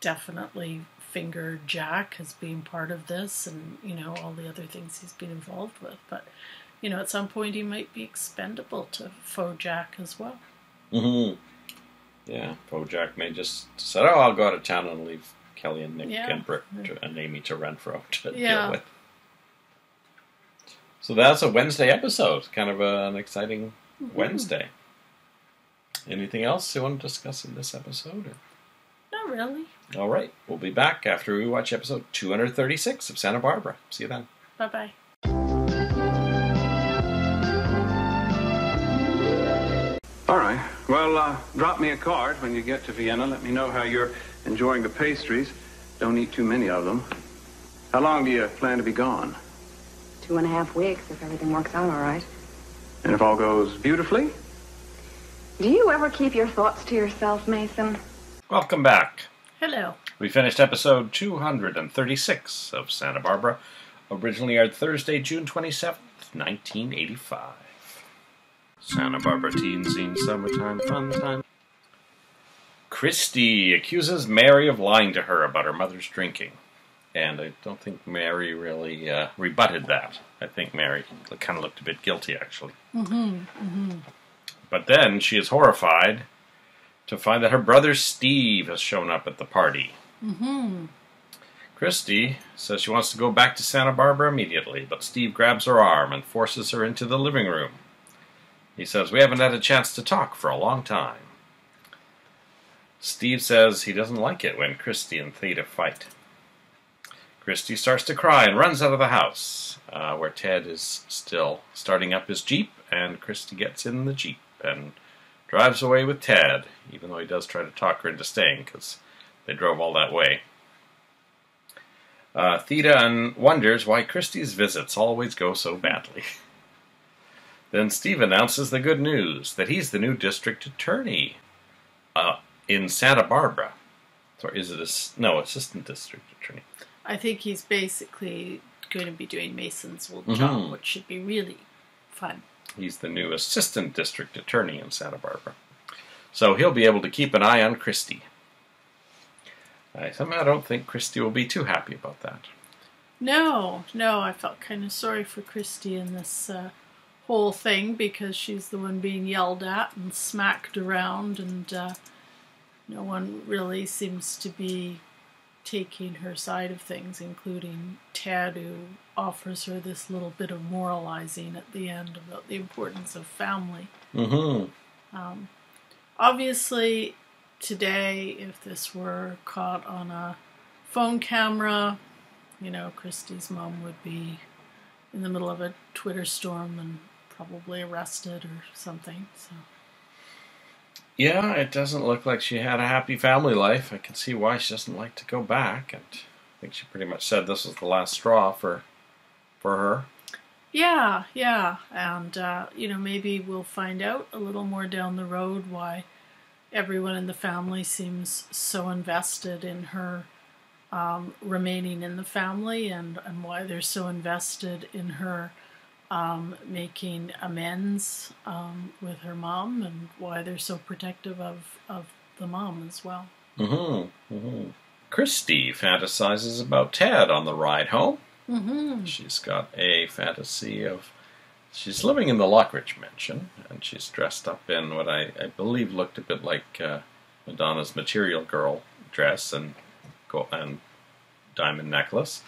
definitely finger Jack as being part of this, and you know all the other things he's been involved with. But you know, at some point he might be expendable to faux Jack as well. Mm-hmm. Yeah, Faux Jack may just said, "Oh, I'll go out of town and leave Kelly and Nick Yeah. and Brick to, and Amy to Renfro *laughs* to Yeah. deal with." So that's a Wednesday episode. Kind of an exciting Mm-hmm. Wednesday. Anything else you want to discuss in this episode? or- Not really. All right, we'll be back after we watch episode 236 of Santa Barbara. See you then. Bye bye. All right. Well, uh, drop me a card when you get to Vienna. Let me know how you're enjoying the pastries. Don't eat too many of them. How long do you plan to be gone? Two and a half weeks if everything works out all right. And if all goes beautifully? Do you ever keep your thoughts to yourself, Mason? Welcome back. Hello. We finished episode 236 of Santa Barbara, originally aired Thursday, June 27th, 1985. Santa Barbara teen scene summertime fun time. Christy accuses Mary of lying to her about her mother's drinking. And I don't think Mary really uh, rebutted that. I think Mary kind of looked a bit guilty, actually. Mm-hmm, But then she is horrified to find that her brother Steve has shown up at the party. Christy says she wants to go back to Santa Barbara immediately, but Steve grabs her arm and forces her into the living room. He says, We haven't had a chance to talk for a long time. Steve says he doesn't like it when Christy and Theda fight. Christy starts to cry and runs out of the house, uh, where Ted is still starting up his Jeep, and Christy gets in the Jeep and drives away with Ted, even though he does try to talk her into staying because they drove all that way. Uh, Theda and wonders why Christy's visits always go so badly. *laughs* then Steve announces the good news that he's the new district attorney uh, in Santa Barbara. Or is it a s- no assistant district attorney? I think he's basically going to be doing Mason's old Mhm. job, which should be really fun. He's the new assistant district attorney in Santa Barbara. So he'll be able to keep an eye on Christy. I somehow don't think Christy will be too happy about that. No, no, I felt kind of sorry for Christy in this uh, whole thing because she's the one being yelled at and smacked around, and uh, no one really seems to be taking her side of things, including Ted, who offers her this little bit of moralizing at the end about the importance of family. Mm-hmm. Obviously, today, if this were caught on a phone camera, you know, Christy's mom would be in the middle of a Twitter storm and probably arrested or something. So, Yeah, it doesn't look like she had a happy family life. I can see why she doesn't like to go back, and I think she pretty much said this was the last straw for for her. yeah, yeah, and uh, you know, maybe we'll find out a little more down the road why everyone in the family seems so invested in her um, remaining in the family and, and why they're so invested in her um, making amends um, with her mom and why they're so protective of, of the mom as well. Mm-hmm. mm-hmm. Christy fantasizes about Ted on the ride home. Mm-hmm. She's got a fantasy of she's living in the Lockridge mansion, and she's dressed up in what I, I believe looked a bit like uh, Madonna's Material Girl dress and go and diamond necklace.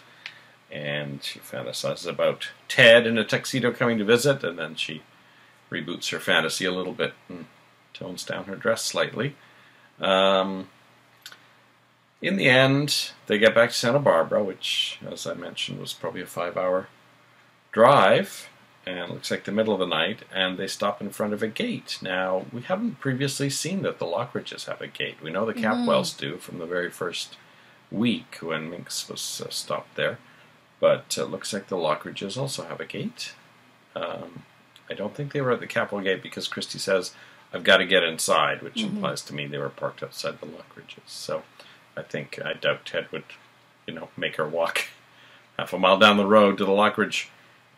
And she fantasizes about Ted in a tuxedo coming to visit, and then she reboots her fantasy a little bit and tones down her dress slightly. Um, in the end, they get back to Santa Barbara, which, as I mentioned, was probably a five hour drive, and it looks like the middle of the night, and they stop in front of a gate. Now, we haven't previously seen that the Lockridges have a gate. We know the Capwells do from the very first week when Minx was uh, stopped there. But uh, looks like the Lockridges also have a gate. Um, I don't think they were at the Capwell gate because Christy says, I've got to get inside, which implies to me they were parked outside the Lockridges. So I think, I doubt Ted would, you know, make her walk *laughs* half a mile down the road to the Lockridge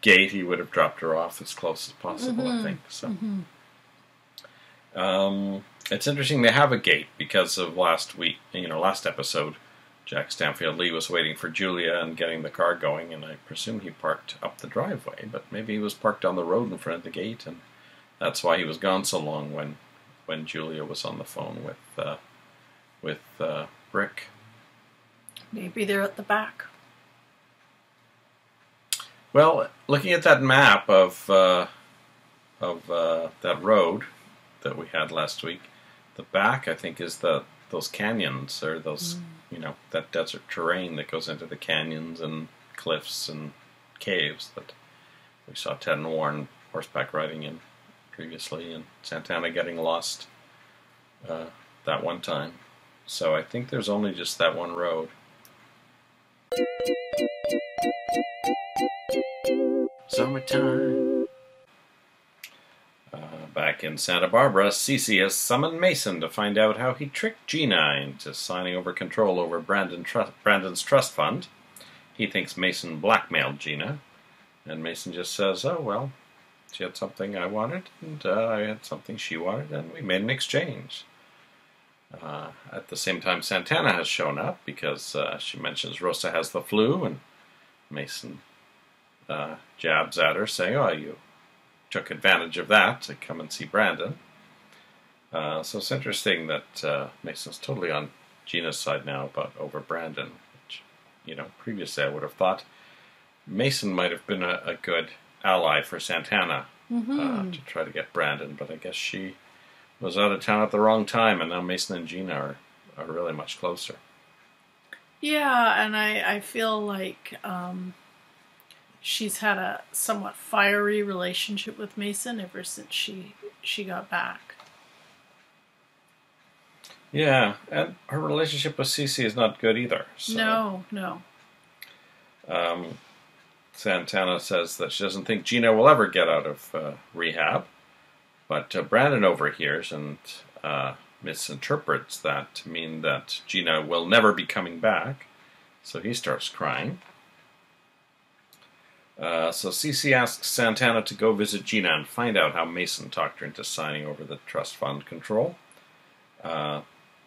gate. He would have dropped her off as close as possible, I think. So. Um, it's interesting they have a gate because of last week, you know, last episode. Jack Stanfield Lee was waiting for Julia and getting the car going, and I presume he parked up the driveway, but maybe he was parked on the road in front of the gate, and that's why he was gone so long when when Julia was on the phone with uh, with uh, Brick. Maybe they're at the back. Well, looking at that map of uh, of uh, that road that we had last week, the back I think is the those canyons or those you know that desert terrain that goes into the canyons and cliffs and caves that we saw Ted and Warren horseback riding in previously, and Santana getting lost uh, that one time. So I think there's only just that one road. Summertime. Back in Santa Barbara, Cece has summoned Mason to find out how he tricked Gina into signing over control over Brandon Brandon's trust fund. He thinks Mason blackmailed Gina, and Mason just says, "Oh well, she had something I wanted, and uh, I had something she wanted, and we made an exchange." Uh, at the same time, Santana has shown up because uh, she mentions Rosa has the flu, and Mason uh, jabs at her, saying, "Oh, you took advantage of that to come and see Brandon." Uh, so it's interesting that uh, Mason's totally on Gina's side now, but over Brandon. Which, you know, previously I would have thought Mason might have been a, a good ally for Santana uh, to try to get Brandon, but I guess she was out of town at the wrong time, and now Mason and Gina are, are really much closer. Yeah, and I, I feel like um, she's had a somewhat fiery relationship with Mason ever since she she got back. Yeah, and her relationship with Cece is not good either. So, No, no. Um, Santana says that she doesn't think Gina will ever get out of uh, rehab, but uh, Brandon overhears and uh, misinterprets that to mean that Gina will never be coming back. So he starts crying. Uh, so Cece asks Santana to go visit Gina and find out how Mason talked her into signing over the trust fund control. Uh,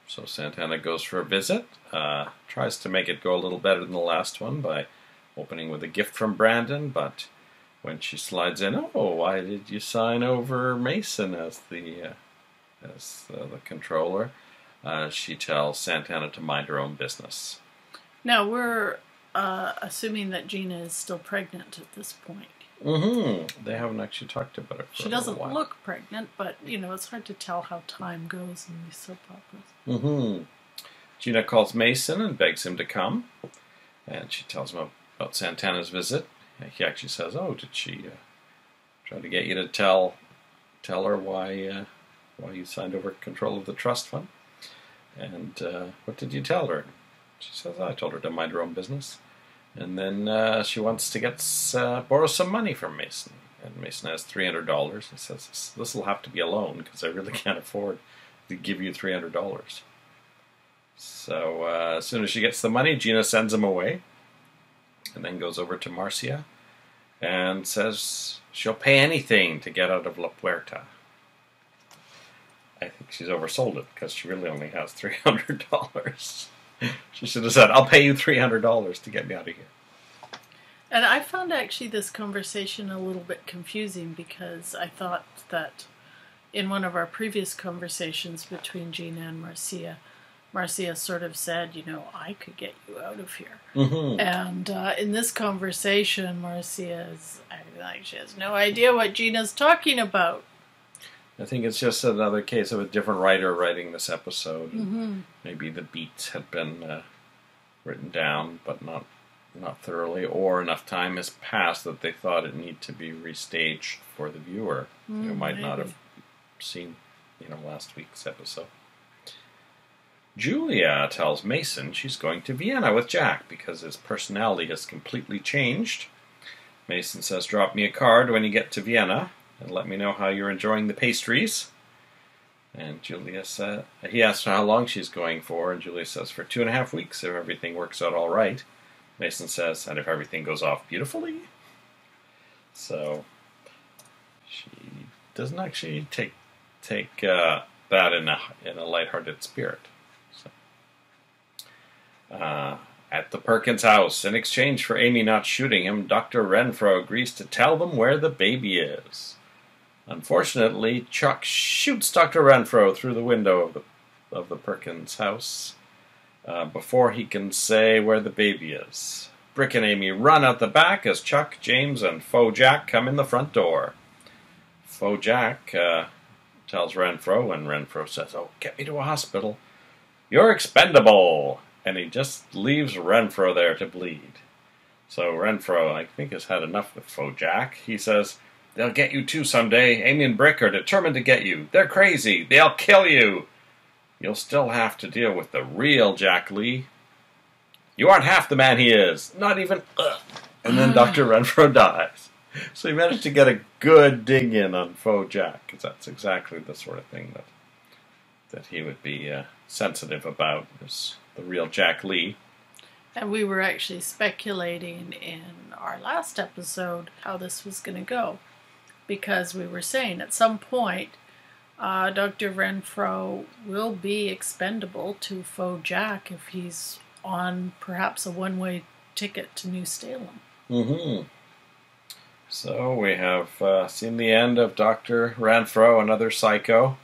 so Santana goes for a visit, uh, tries to make it go a little better than the last one by opening with a gift from Brandon, but when she slides in, oh, why did you sign over Mason as the uh, as uh, the controller? She tells Santana to mind her own business. Now we're uh, assuming that Gina is still pregnant at this point. Mm-hmm. They haven't actually talked about it. For She doesn't look pregnant, but you know it's hard to tell how time goes in these soap operas. Mm-hmm. Gina calls Mason and begs him to come, and she tells him about Santana's visit. He actually says, "Oh, did she uh, try to get you to tell tell her why uh, why you signed over control of the trust fund?" And uh, what did you tell her? She says, "I told her to mind her own business." And then uh, she wants to get uh, borrow some money from Mason, and Mason has three hundred dollars. He says, "This will have to be a loan because I really *laughs* can't afford to give you three hundred dollars." So uh, as soon as she gets the money, Gina sends him away, and then goes over to Marcia and says she'll pay anything to get out of La Puerta. I think she's oversold it because she really only has three hundred *laughs* dollars. She should have said, "I'll pay you three hundred dollars to get me out of here." And I found actually this conversation a little bit confusing because I thought that in one of our previous conversations between Gina and Marcia, Marcia sort of said, you know, I could get you out of here. Mm-hmm. And uh, in this conversation, Marcia is like she has no idea what Gina's talking about. I think it's just another case of a different writer writing this episode. Mm-hmm. Maybe the beats had been uh, written down, but not not thoroughly, or enough time has passed that they thought it needed to be restaged for the viewer who Mm, might not have seen, you know, last week's episode. Julia tells Mason she's going to Vienna with Jack because his personality has completely changed. Mason says, Drop me a card when you get to Vienna and let me know how you're enjoying the pastries. And Julia said, he asks her how long she's going for, and Julia says, For two and a half weeks if everything works out all right. Mason says, And if everything goes off beautifully? So she doesn't actually take take uh, that in a in a lighthearted spirit. So, uh, at the Perkins house, in exchange for Amy not shooting him, Dr. Renfro agrees to tell them where the baby is. Unfortunately, Chuck shoots Dr. Renfro through the window of the of the Perkins house uh, before he can say where the baby is. Brick and Amy run out the back as Chuck, James, and Faux Jack come in the front door. Faux Jack uh, tells Renfro, and Renfro says, Oh, get me to a hospital. You're expendable! And he just leaves Renfro there to bleed. So Renfro, I think, has had enough with Faux Jack. He says, They'll get you too someday. Amy and Brick are determined to get you. They're crazy. They'll kill you. You'll still have to deal with the real Jack Lee. You aren't half the man he is. Not even. Ugh. And then Dr. Renfro *laughs* dies. So he managed to get a good dig in on Faux Jack, because that's exactly the sort of thing that that he would be uh, sensitive about. Is the real Jack Lee. And we were actually speculating in our last episode how this was going to go. Because we were saying at some point, uh, Dr. Renfro will be expendable to Faux Jack if he's on perhaps a one way ticket to New Salem. Mm-hmm. So we have uh, seen the end of Dr. Renfro, another psycho,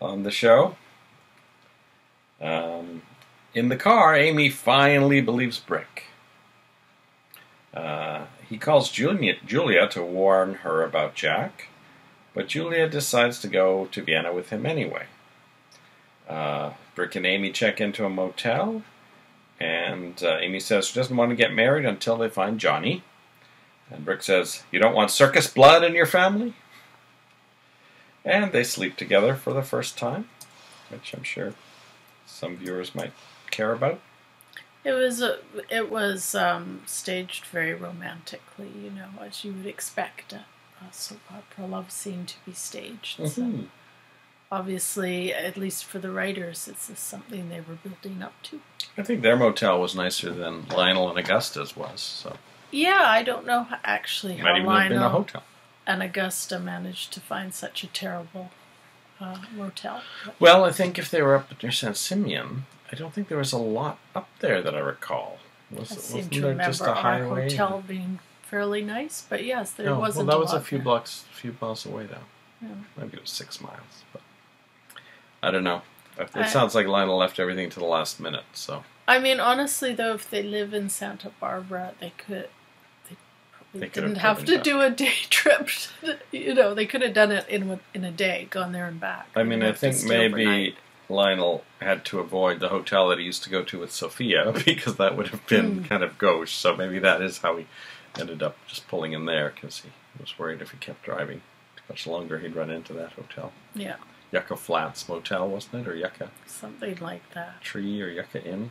on the show. Um, in the car, Amy finally believes Brick. Uh, he calls Julia, Julia to warn her about Jack, but Julia decides to go to Vienna with him anyway. Uh, Brick and Amy check into a motel, and uh, Amy says she doesn't want to get married until they find Johnny. And Brick says, You don't want circus blood in your family? And they sleep together for the first time, which I'm sure some viewers might care about. It was a, it was um, staged very romantically, you know, as you would expect a, a soap opera love scene to be staged. So Mhm. obviously, at least for the writers, it's just something they were building up to. I think their motel was nicer than Lionel and Augusta's was, so Yeah, I don't know actually it how might even have been a Lionel hotel. and Augusta managed to find such a terrible uh, motel. Well, I think if they were up near San Simeon, I don't think there was a lot up there that I recall. Was, I seem to remember just a our highway? hotel being fairly nice, but yes, there No, wasn't. well, that was a few there. blocks, a few miles away though. Yeah. Maybe it was six miles, but I don't know. Uh, it I- sounds like Lionel left everything to the last minute. So I mean, honestly, though, if they live in Santa Barbara, they could. They probably they didn't have driven to do a day *laughs* trip. you know, they could have done it in a- in a day, gone there and back. I mean, I think maybe overnight. Lionel had to avoid the hotel that he used to go to with Sophia *laughs* because that would have been Hmm. kind of gauche. So maybe that is how he ended up just pulling in there because he was worried if he kept driving much longer, he'd run into that hotel. Yeah, Yucca Flats Motel, wasn't it, or Yucca something like that. Tree or Yucca Inn?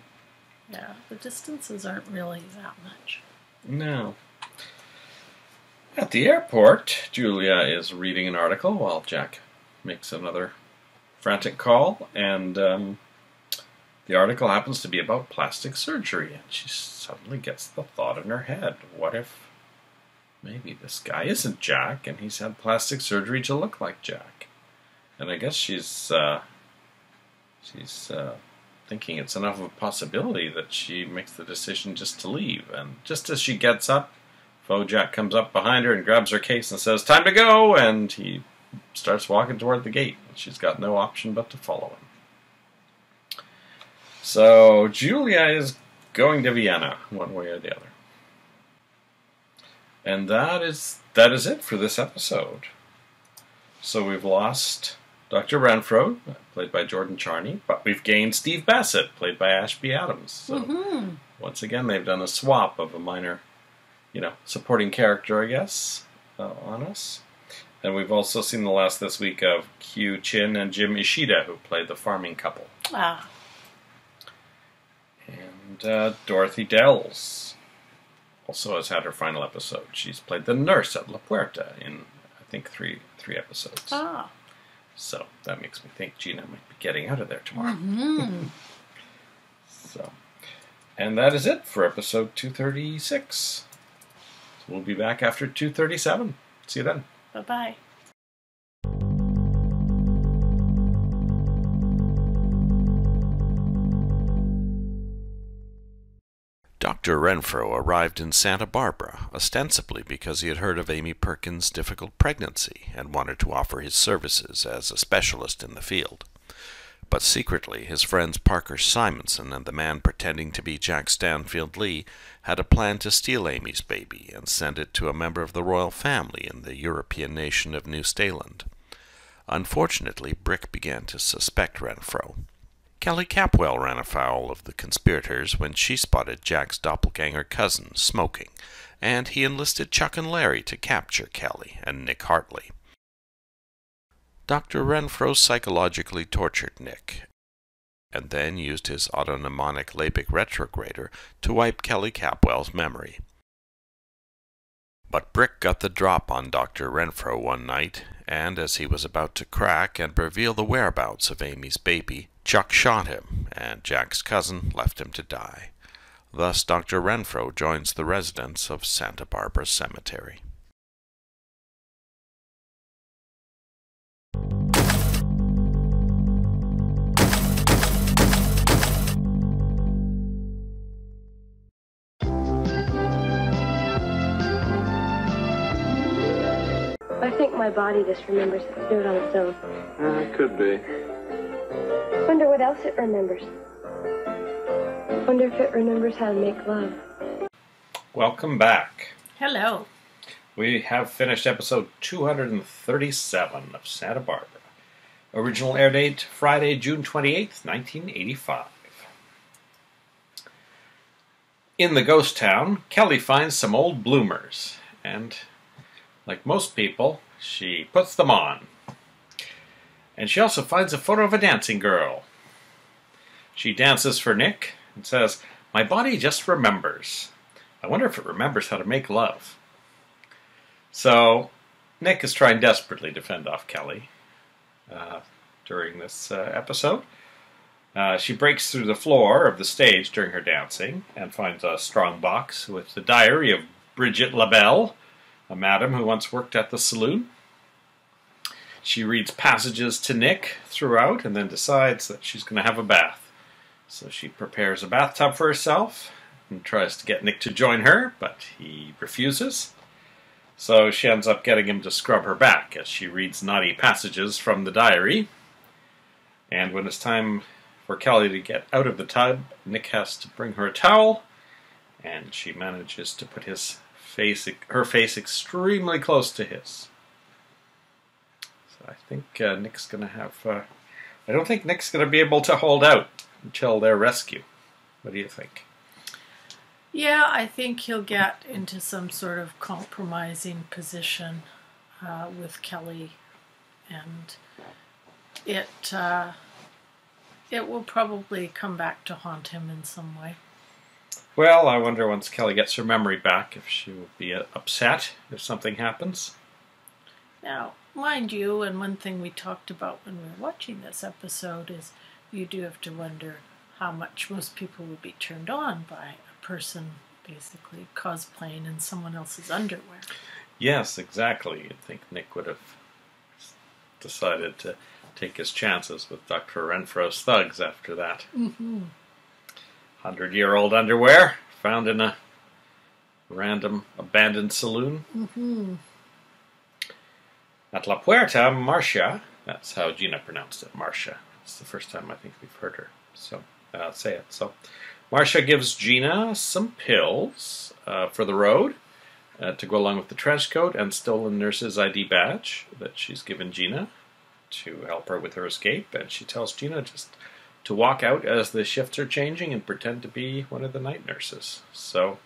Yeah, the distances aren't really that much. No. At the airport, Julia is reading an article while Jack makes another frantic call, and um, the article happens to be about plastic surgery, and she suddenly gets the thought in her head what if maybe this guy isn't Jack and he's had plastic surgery to look like Jack? And I guess she's uh, she's uh, thinking it's enough of a possibility that she makes the decision just to leave. And just as she gets up, Faux Jack comes up behind her and grabs her case and says, Time to go! And he starts walking toward the gate. And she's got no option but to follow him. So Julia is going to Vienna, one way or the other. And that is that is it for this episode. So we've lost Dr. Renfro, played by Jordan Charney, but we've gained Steve Bassett, played by Ashby Adams. So hmm once again, they've done a swap of a minor, you know, supporting character, I guess, uh, on us. And we've also seen the last this week of Q Chin and Jim Ishida, who played the farming couple. Ah, And uh, Dorothy Dells also has had her final episode. She's played the nurse at La Puerta in, I think, three three episodes. Ah. So that makes me think Gina might be getting out of there tomorrow. *laughs* so, and that is it for episode 236. So we'll be back after 237. See you then. Bye bye. Dr. Renfro arrived in Santa Barbara, ostensibly because he had heard of Amy Perkins' difficult pregnancy and wanted to offer his services as a specialist in the field. But secretly, his friends Parker Simonson and the man pretending to be Jack Stanfield Lee had a plan to steal Amy's baby and send it to a member of the royal family in the European nation of New Staland. Unfortunately, Brick began to suspect Renfro. Kelly Capwell ran afoul of the conspirators when she spotted Jack's doppelganger cousin smoking, and he enlisted Chuck and Larry to capture Kelly and Nick Hartley. Dr. Renfro psychologically tortured Nick, and then used his autonomic limbic retrograder to wipe Kelly Capwell's memory. But Brick got the drop on Dr. Renfro one night, and as he was about to crack and reveal the whereabouts of Amy's baby, Chuck shot him, and Jack's cousin left him to die. Thus, Dr. Renfro joins the residents of Santa Barbara Cemetery. My body just remembers to do it on its own. Uh, it could be. Wonder what else it remembers. Wonder if it remembers how to make love. Welcome back. Hello. We have finished episode 237 of Santa Barbara. Original air date Friday, June 28th, 1985. In the ghost town, Kelly finds some old bloomers, and like most people, she puts them on. And she also finds a photo of a dancing girl. She dances for Nick and says, My body just remembers. I wonder if it remembers how to make love. So, Nick is trying desperately to fend off Kelly uh, during this uh, episode. Uh, she breaks through the floor of the stage during her dancing and finds a strong box with the diary of Bridget LaBelle, a madam who once worked at the saloon. She reads passages to Nick throughout and then decides that she's going to have a bath. So she prepares a bathtub for herself and tries to get Nick to join her, but he refuses. So she ends up getting him to scrub her back as she reads naughty passages from the diary. And when it's time for Kelly to get out of the tub, Nick has to bring her a towel, and she manages to put his face, her face extremely close to his. So I think uh, Nick's going to have. Uh, I don't think Nick's going to be able to hold out until their rescue. What do you think? Yeah, I think he'll get into some sort of compromising position uh, with Kelly, and it uh, it will probably come back to haunt him in some way. Well, I wonder once Kelly gets her memory back if she will be uh, upset if something happens. Now, mind you, and one thing we talked about when we were watching this episode is you do have to wonder how much most people would be turned on by a person basically cosplaying in someone else's underwear. Yes, exactly. You'd think Nick would have decided to take his chances with Dr. Renfro's thugs after that. Mm-hmm. Hundred year old underwear found in a random abandoned saloon. Mm-hmm. At La Puerta, Marcia, that's how Gina pronounced it, Marcia. It's the first time I think we've heard her. So, uh, say it. So, Marcia gives Gina some pills uh, for the road uh, to go along with the trench coat and stolen nurse's ID badge that she's given Gina to help her with her escape. And she tells Gina just to walk out as the shifts are changing and pretend to be one of the night nurses. So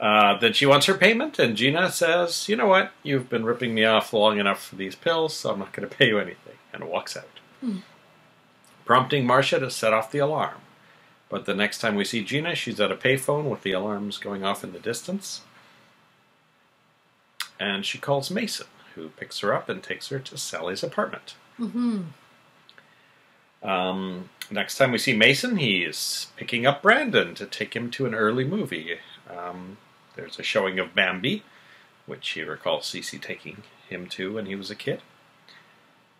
uh, then she wants her payment, and Gina says, You know what? You've been ripping me off long enough for these pills, so I'm not going to pay you anything, and walks out. Prompting Marcia to set off the alarm. But the next time we see Gina, she's at a payphone with the alarms going off in the distance. And she calls Mason, who picks her up and takes her to Sally's apartment. Mm-hmm. Um, next time we see Mason, he's picking up Brandon to take him to an early movie. Um, there's a showing of Bambi, which he recalls Cece taking him to when he was a kid.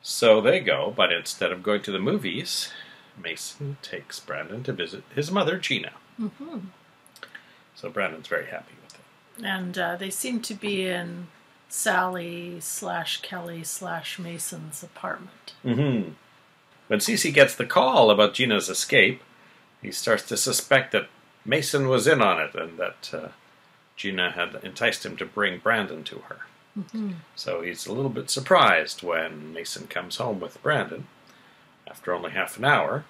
So they go, but instead of going to the movies, Mason takes Brandon to visit his mother, Gina. Mm-hmm. So Brandon's very happy with it. And uh, they seem to be in Sally slash Kelly slash Mason's apartment. Mm-hmm. When Cece gets the call about Gina's escape, he starts to suspect that Mason was in on it and that uh, Gina had enticed him to bring Brandon to her. Mm-hmm. So he's a little bit surprised when Mason comes home with Brandon after only half an hour.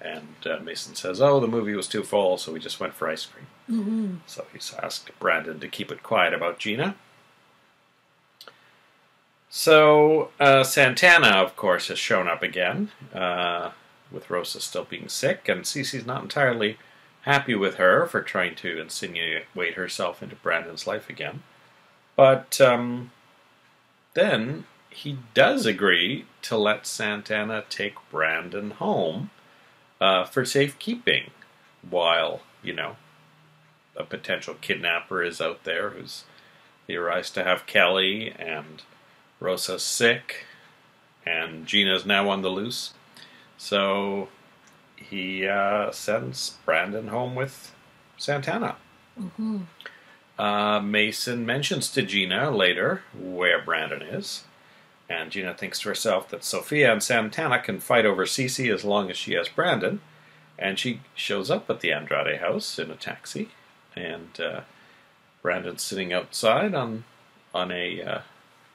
And uh, Mason says, Oh, the movie was too full, so we just went for ice cream. Mm-hmm. So he's asked Brandon to keep it quiet about Gina. So uh, Santana, of course, has shown up again, uh, with Rosa still being sick, and Cece's not entirely happy with her for trying to insinuate herself into Brandon's life again. But um, then he does agree to let Santana take Brandon home uh, for safekeeping while, you know, a potential kidnapper is out there who's theorized to have Kelly and Rosa's sick and Gina's now on the loose. So he uh, sends Brandon home with Santana. Mm-hmm. Uh, Mason mentions to Gina later where Brandon is, and Gina thinks to herself that Sophia and Santana can fight over Cece as long as she has Brandon, and she shows up at the Andrade house in a taxi, and uh, Brandon's sitting outside on on a uh,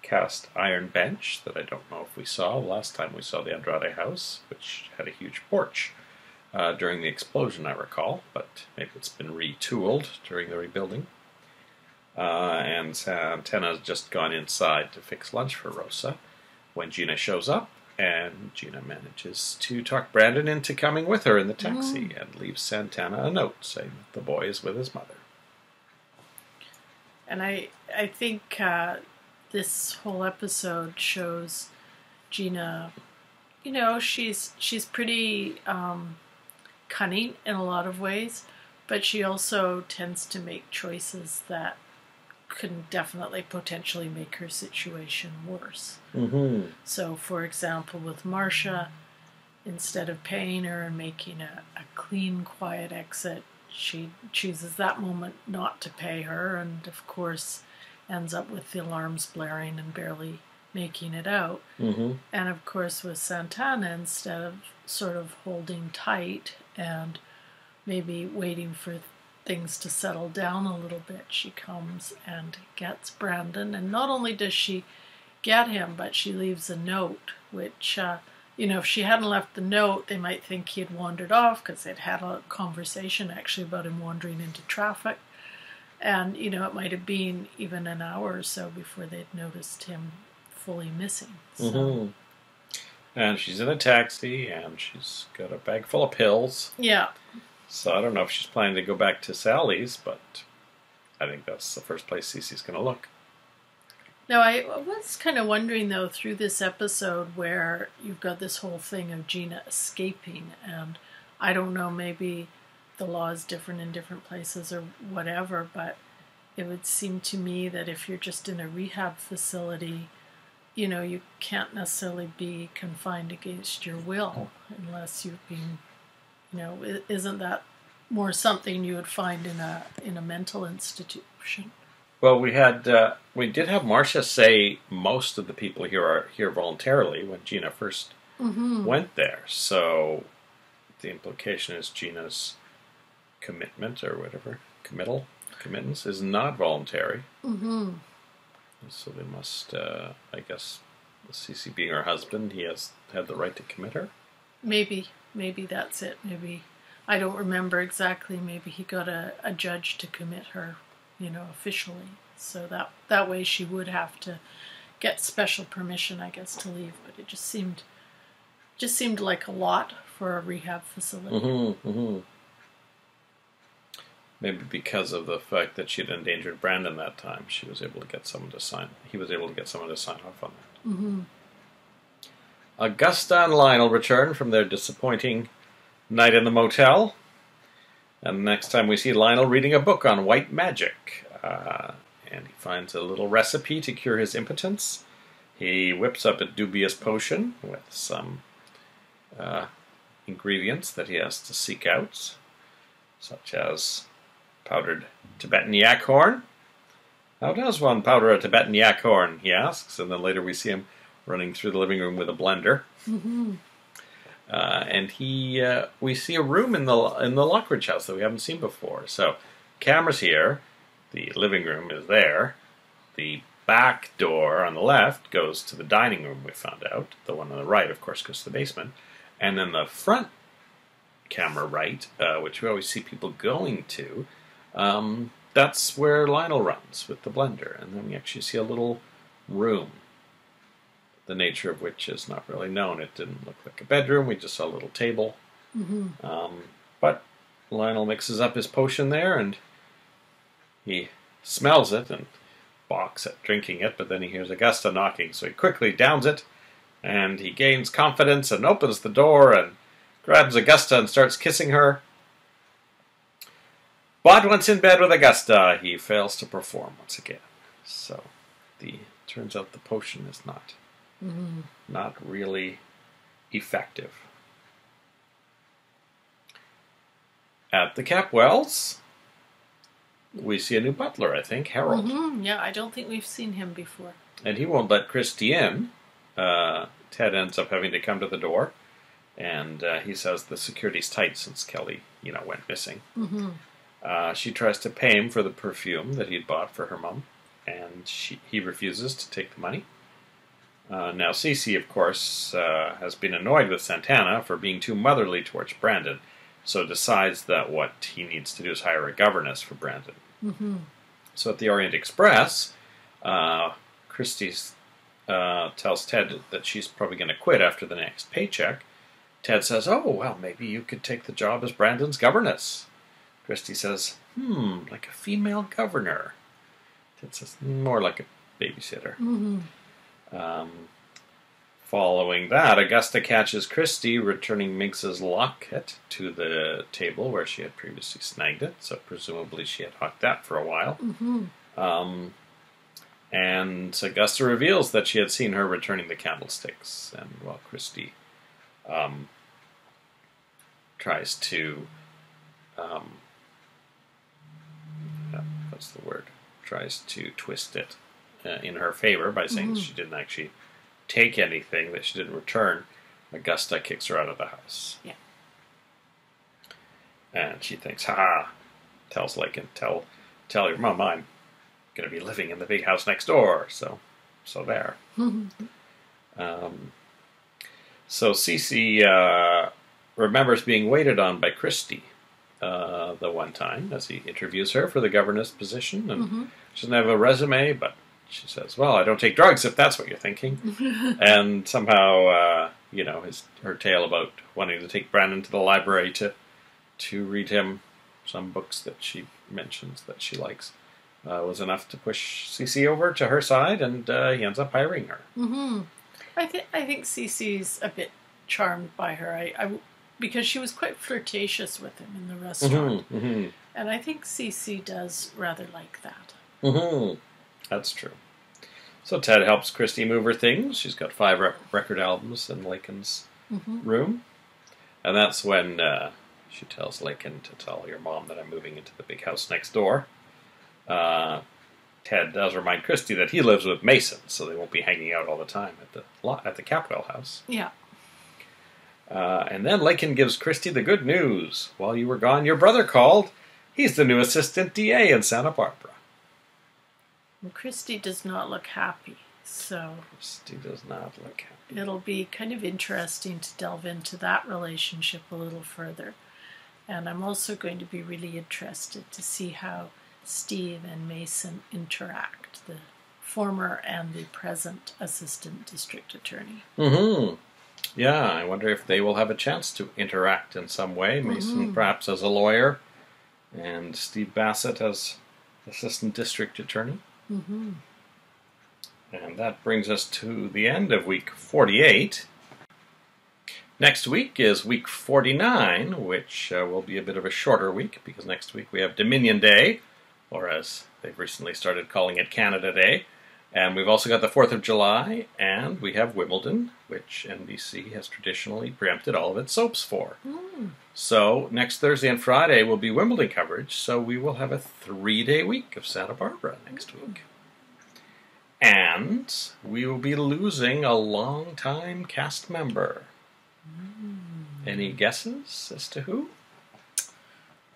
cast iron bench that I don't know if we saw last time we saw the Andrade house, which had a huge porch. Uh, during the explosion, I recall, but maybe it's been retooled during the rebuilding. Uh, and Santana's just gone inside to fix lunch for Rosa when Gina shows up, and Gina manages to talk Brandon into coming with her in the taxi and leaves Santana a note saying that the boy is with his mother. And I, I think uh, this whole episode shows Gina. You know, she's she's pretty um, cunning in a lot of ways, but she also tends to make choices that can definitely potentially make her situation worse. Mm-hmm. So, for example, with Marcia, instead of paying her and making a, a clean, quiet exit, she chooses that moment not to pay her, and of course, ends up with the alarms blaring and barely making it out. Mm-hmm. And of course, with Santana, instead of sort of holding tight and maybe waiting for things to settle down a little bit, she comes and gets Brandon. And not only does she get him, but she leaves a note, which, uh, you know, if she hadn't left the note, they might think he had wandered off because they'd had a conversation actually about him wandering into traffic. And, you know, it might have been even an hour or so before they'd noticed him fully missing. So, Mm-hmm. And she's in a taxi, and she's got a bag full of pills. yeah. So I don't know if she's planning to go back to Sally's, but I think that's the first place Cece's going to look. Now, I was kind of wondering though through this episode where you've got this whole thing of Gina escaping, and I don't know, maybe the law is different in different places or whatever, but it would seem to me that if you're just in a rehab facility, you know, you can't necessarily be confined against your will unless you've been, you know, isn't that more something you would find in a in a mental institution? Well, we had uh, we did have Marcia say most of the people here are here voluntarily when Gina 1st Mm-hmm. went there. So the implication is Gina's commitment or whatever committal committance is not voluntary. Mm-hmm. So they must, uh, I guess, Cece being her husband, he has had the right to commit her. Maybe, maybe that's it. Maybe I don't remember exactly. Maybe he got a, a judge to commit her, you know, officially. So that that way she would have to get special permission, I guess, to leave. But it just seemed just seemed like a lot for a rehab facility. Mm-hmm, mm-hmm. Maybe because of the fact that she'd endangered Brandon that time, she was able to get someone to sign. He was able to get someone to sign off on that. Mm-hmm. Augusta and Lionel return from their disappointing night in the motel. And next time we see Lionel reading a book on white magic. Uh, and he finds a little recipe to cure his impotence. He whips up a dubious potion with some uh, ingredients that he has to seek out, such as powdered Tibetan yak horn. How does one powder a Tibetan yak horn? He asks, and then later we see him running through the living room with a blender. *laughs* Uh, and he, uh, we see a room in the in the Lockridge house that we haven't seen before. So, cameras here. The living room is there. The back door on the left goes to the dining room. We found out the one on the right, of course, goes to the basement, and then the front camera right, uh, which we always see people going to, um, that's where Lionel runs with the blender, and then we actually see a little room the nature of which is not really known. It didn't look like a bedroom. We just saw a little table. Mm-hmm. Um, but Lionel mixes up his potion there, and he smells it and balks at drinking it. But then he hears Augusta knocking, so he quickly downs it, and he gains confidence and opens the door and grabs Augusta and starts kissing her. But once in bed with Augusta, he fails to perform once again. So the turns out the potion is not Mm-hmm. not really effective. At the Capwells, we see a new butler, I think, Harold. Mm-hmm. Yeah, I don't think we've seen him before. And he won't let Christy in. Uh, Ted ends up having to come to the door, and uh, he says the security's tight since Kelly, you know, went missing. Mm-hmm. Uh, she tries to pay him for the perfume that he'd bought for her mom, and she, he refuses to take the money. Uh, now, Cece, of course, uh, has been annoyed with Santana for being too motherly towards Brandon, so decides that what he needs to do is hire a governess for Brandon. Mm-hmm. So at the Orient Express, uh, Christy uh, tells Ted that she's probably going to quit after the next paycheck. Ted says, Oh, well, maybe you could take the job as Brandon's governess. Christy says, Hmm, like a female governor. Says, More like a babysitter. Mm-hmm. Um, following that, Augusta catches Christy returning Minx's locket to the table where she had previously snagged it, so presumably she had hawked that for a while. Mm-hmm. Um, and Augusta reveals that she had seen her returning the candlesticks, and while Christy um, tries to, um, what's the word? Tries to twist it uh, in her favor by saying that Mhm. she didn't actually take anything, that she didn't return. Augusta kicks her out of the house. Yeah. And she thinks, ha, tells Laken, tell, tell your mom I'm going to be living in the big house next door. So, so there. *laughs* Um, so Cece uh, remembers being waited on by Christy uh, the one time as he interviews her for the governess position, and Mhm. she doesn't have a resume, but she says, "Well, I don't take drugs if that's what you're thinking." *laughs* and somehow, uh, you know, his her tale about wanting to take Brandon to the library to to read him some books that she mentions that she likes uh, was enough to push CC over to her side, and uh, he ends up hiring her. Mm-hmm. I think I think Cece's a bit charmed by her. I, I because she was quite flirtatious with him in the restaurant, Mm-hmm. and I think Cece does rather like that. Mm-hmm. That's true. So Ted helps Christy move her things. She's got five rec- record albums in Laken's Mhm. room, and that's when uh, she tells Laken to tell your mom that I'm moving into the big house next door. Uh, Ted does remind Christy that he lives with Mason, so they won't be hanging out all the time at the at the Capwell house. Yeah. Uh, and then Laken gives Christy the good news. While you were gone, your brother called. He's the new assistant DA in Santa Barbara. And Christy does not look happy, so Christy does not look happy. it'll be kind of interesting to delve into that relationship a little further. And I'm also going to be really interested to see how Steve and Mason interact, the former and the present assistant district attorney. Mm-hmm. Yeah, I wonder if they will have a chance to interact in some way. Mason, Mhm. perhaps as a lawyer, and Steve Bassett as assistant district attorney. Mm-hmm. And that brings us to the end of week 48. Next week is week 49, which uh, will be a bit of a shorter week because next week we have Dominion Day, or as they've recently started calling it Canada Day. And we've also got the 4th of July, and we have Wimbledon, which NBC has traditionally preempted all of its soaps for. Mm. So next Thursday and Friday will be Wimbledon coverage, so we will have a three day week of Santa Barbara next week. And we will be losing a long-time cast member. Any guesses as to who?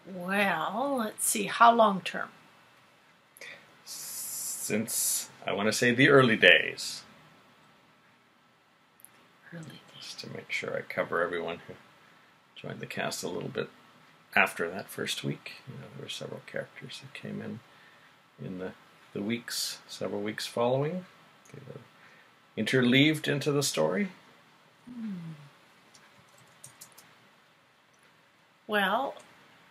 Well, let's see. How long term? Since I want to say the early days, Really? just to make sure I cover everyone who joined the cast a little bit after that first week. You know, there were several characters that came in in the, the weeks, several weeks following. They were interleaved into the story. Hmm. Well,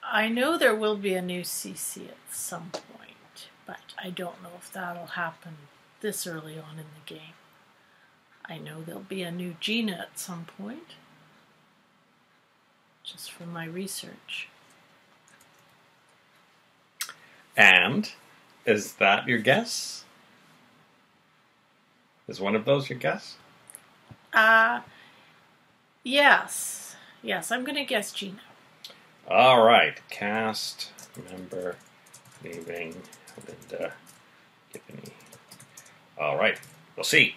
I know there will be a new CC at some point, but I don't know if that'll happen this early on in the game. I know there'll be a new Gina at some point, just from my research. And is that your guess? Is one of those your guess? Uh, yes. Yes, I'm going to guess Gina. All right, cast member leaving Linda Gibboney. All right, we'll see.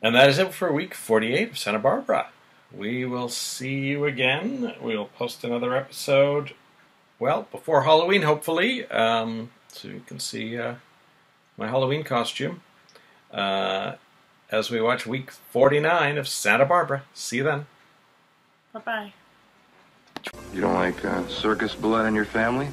And that is it for week 48 of Santa Barbara. We will see you again. We'll post another episode, well, before Halloween, hopefully, um, so you can see uh, my Halloween costume uh, as we watch week 49 of Santa Barbara. See you then. Bye bye. You don't like uh, circus blood in your family?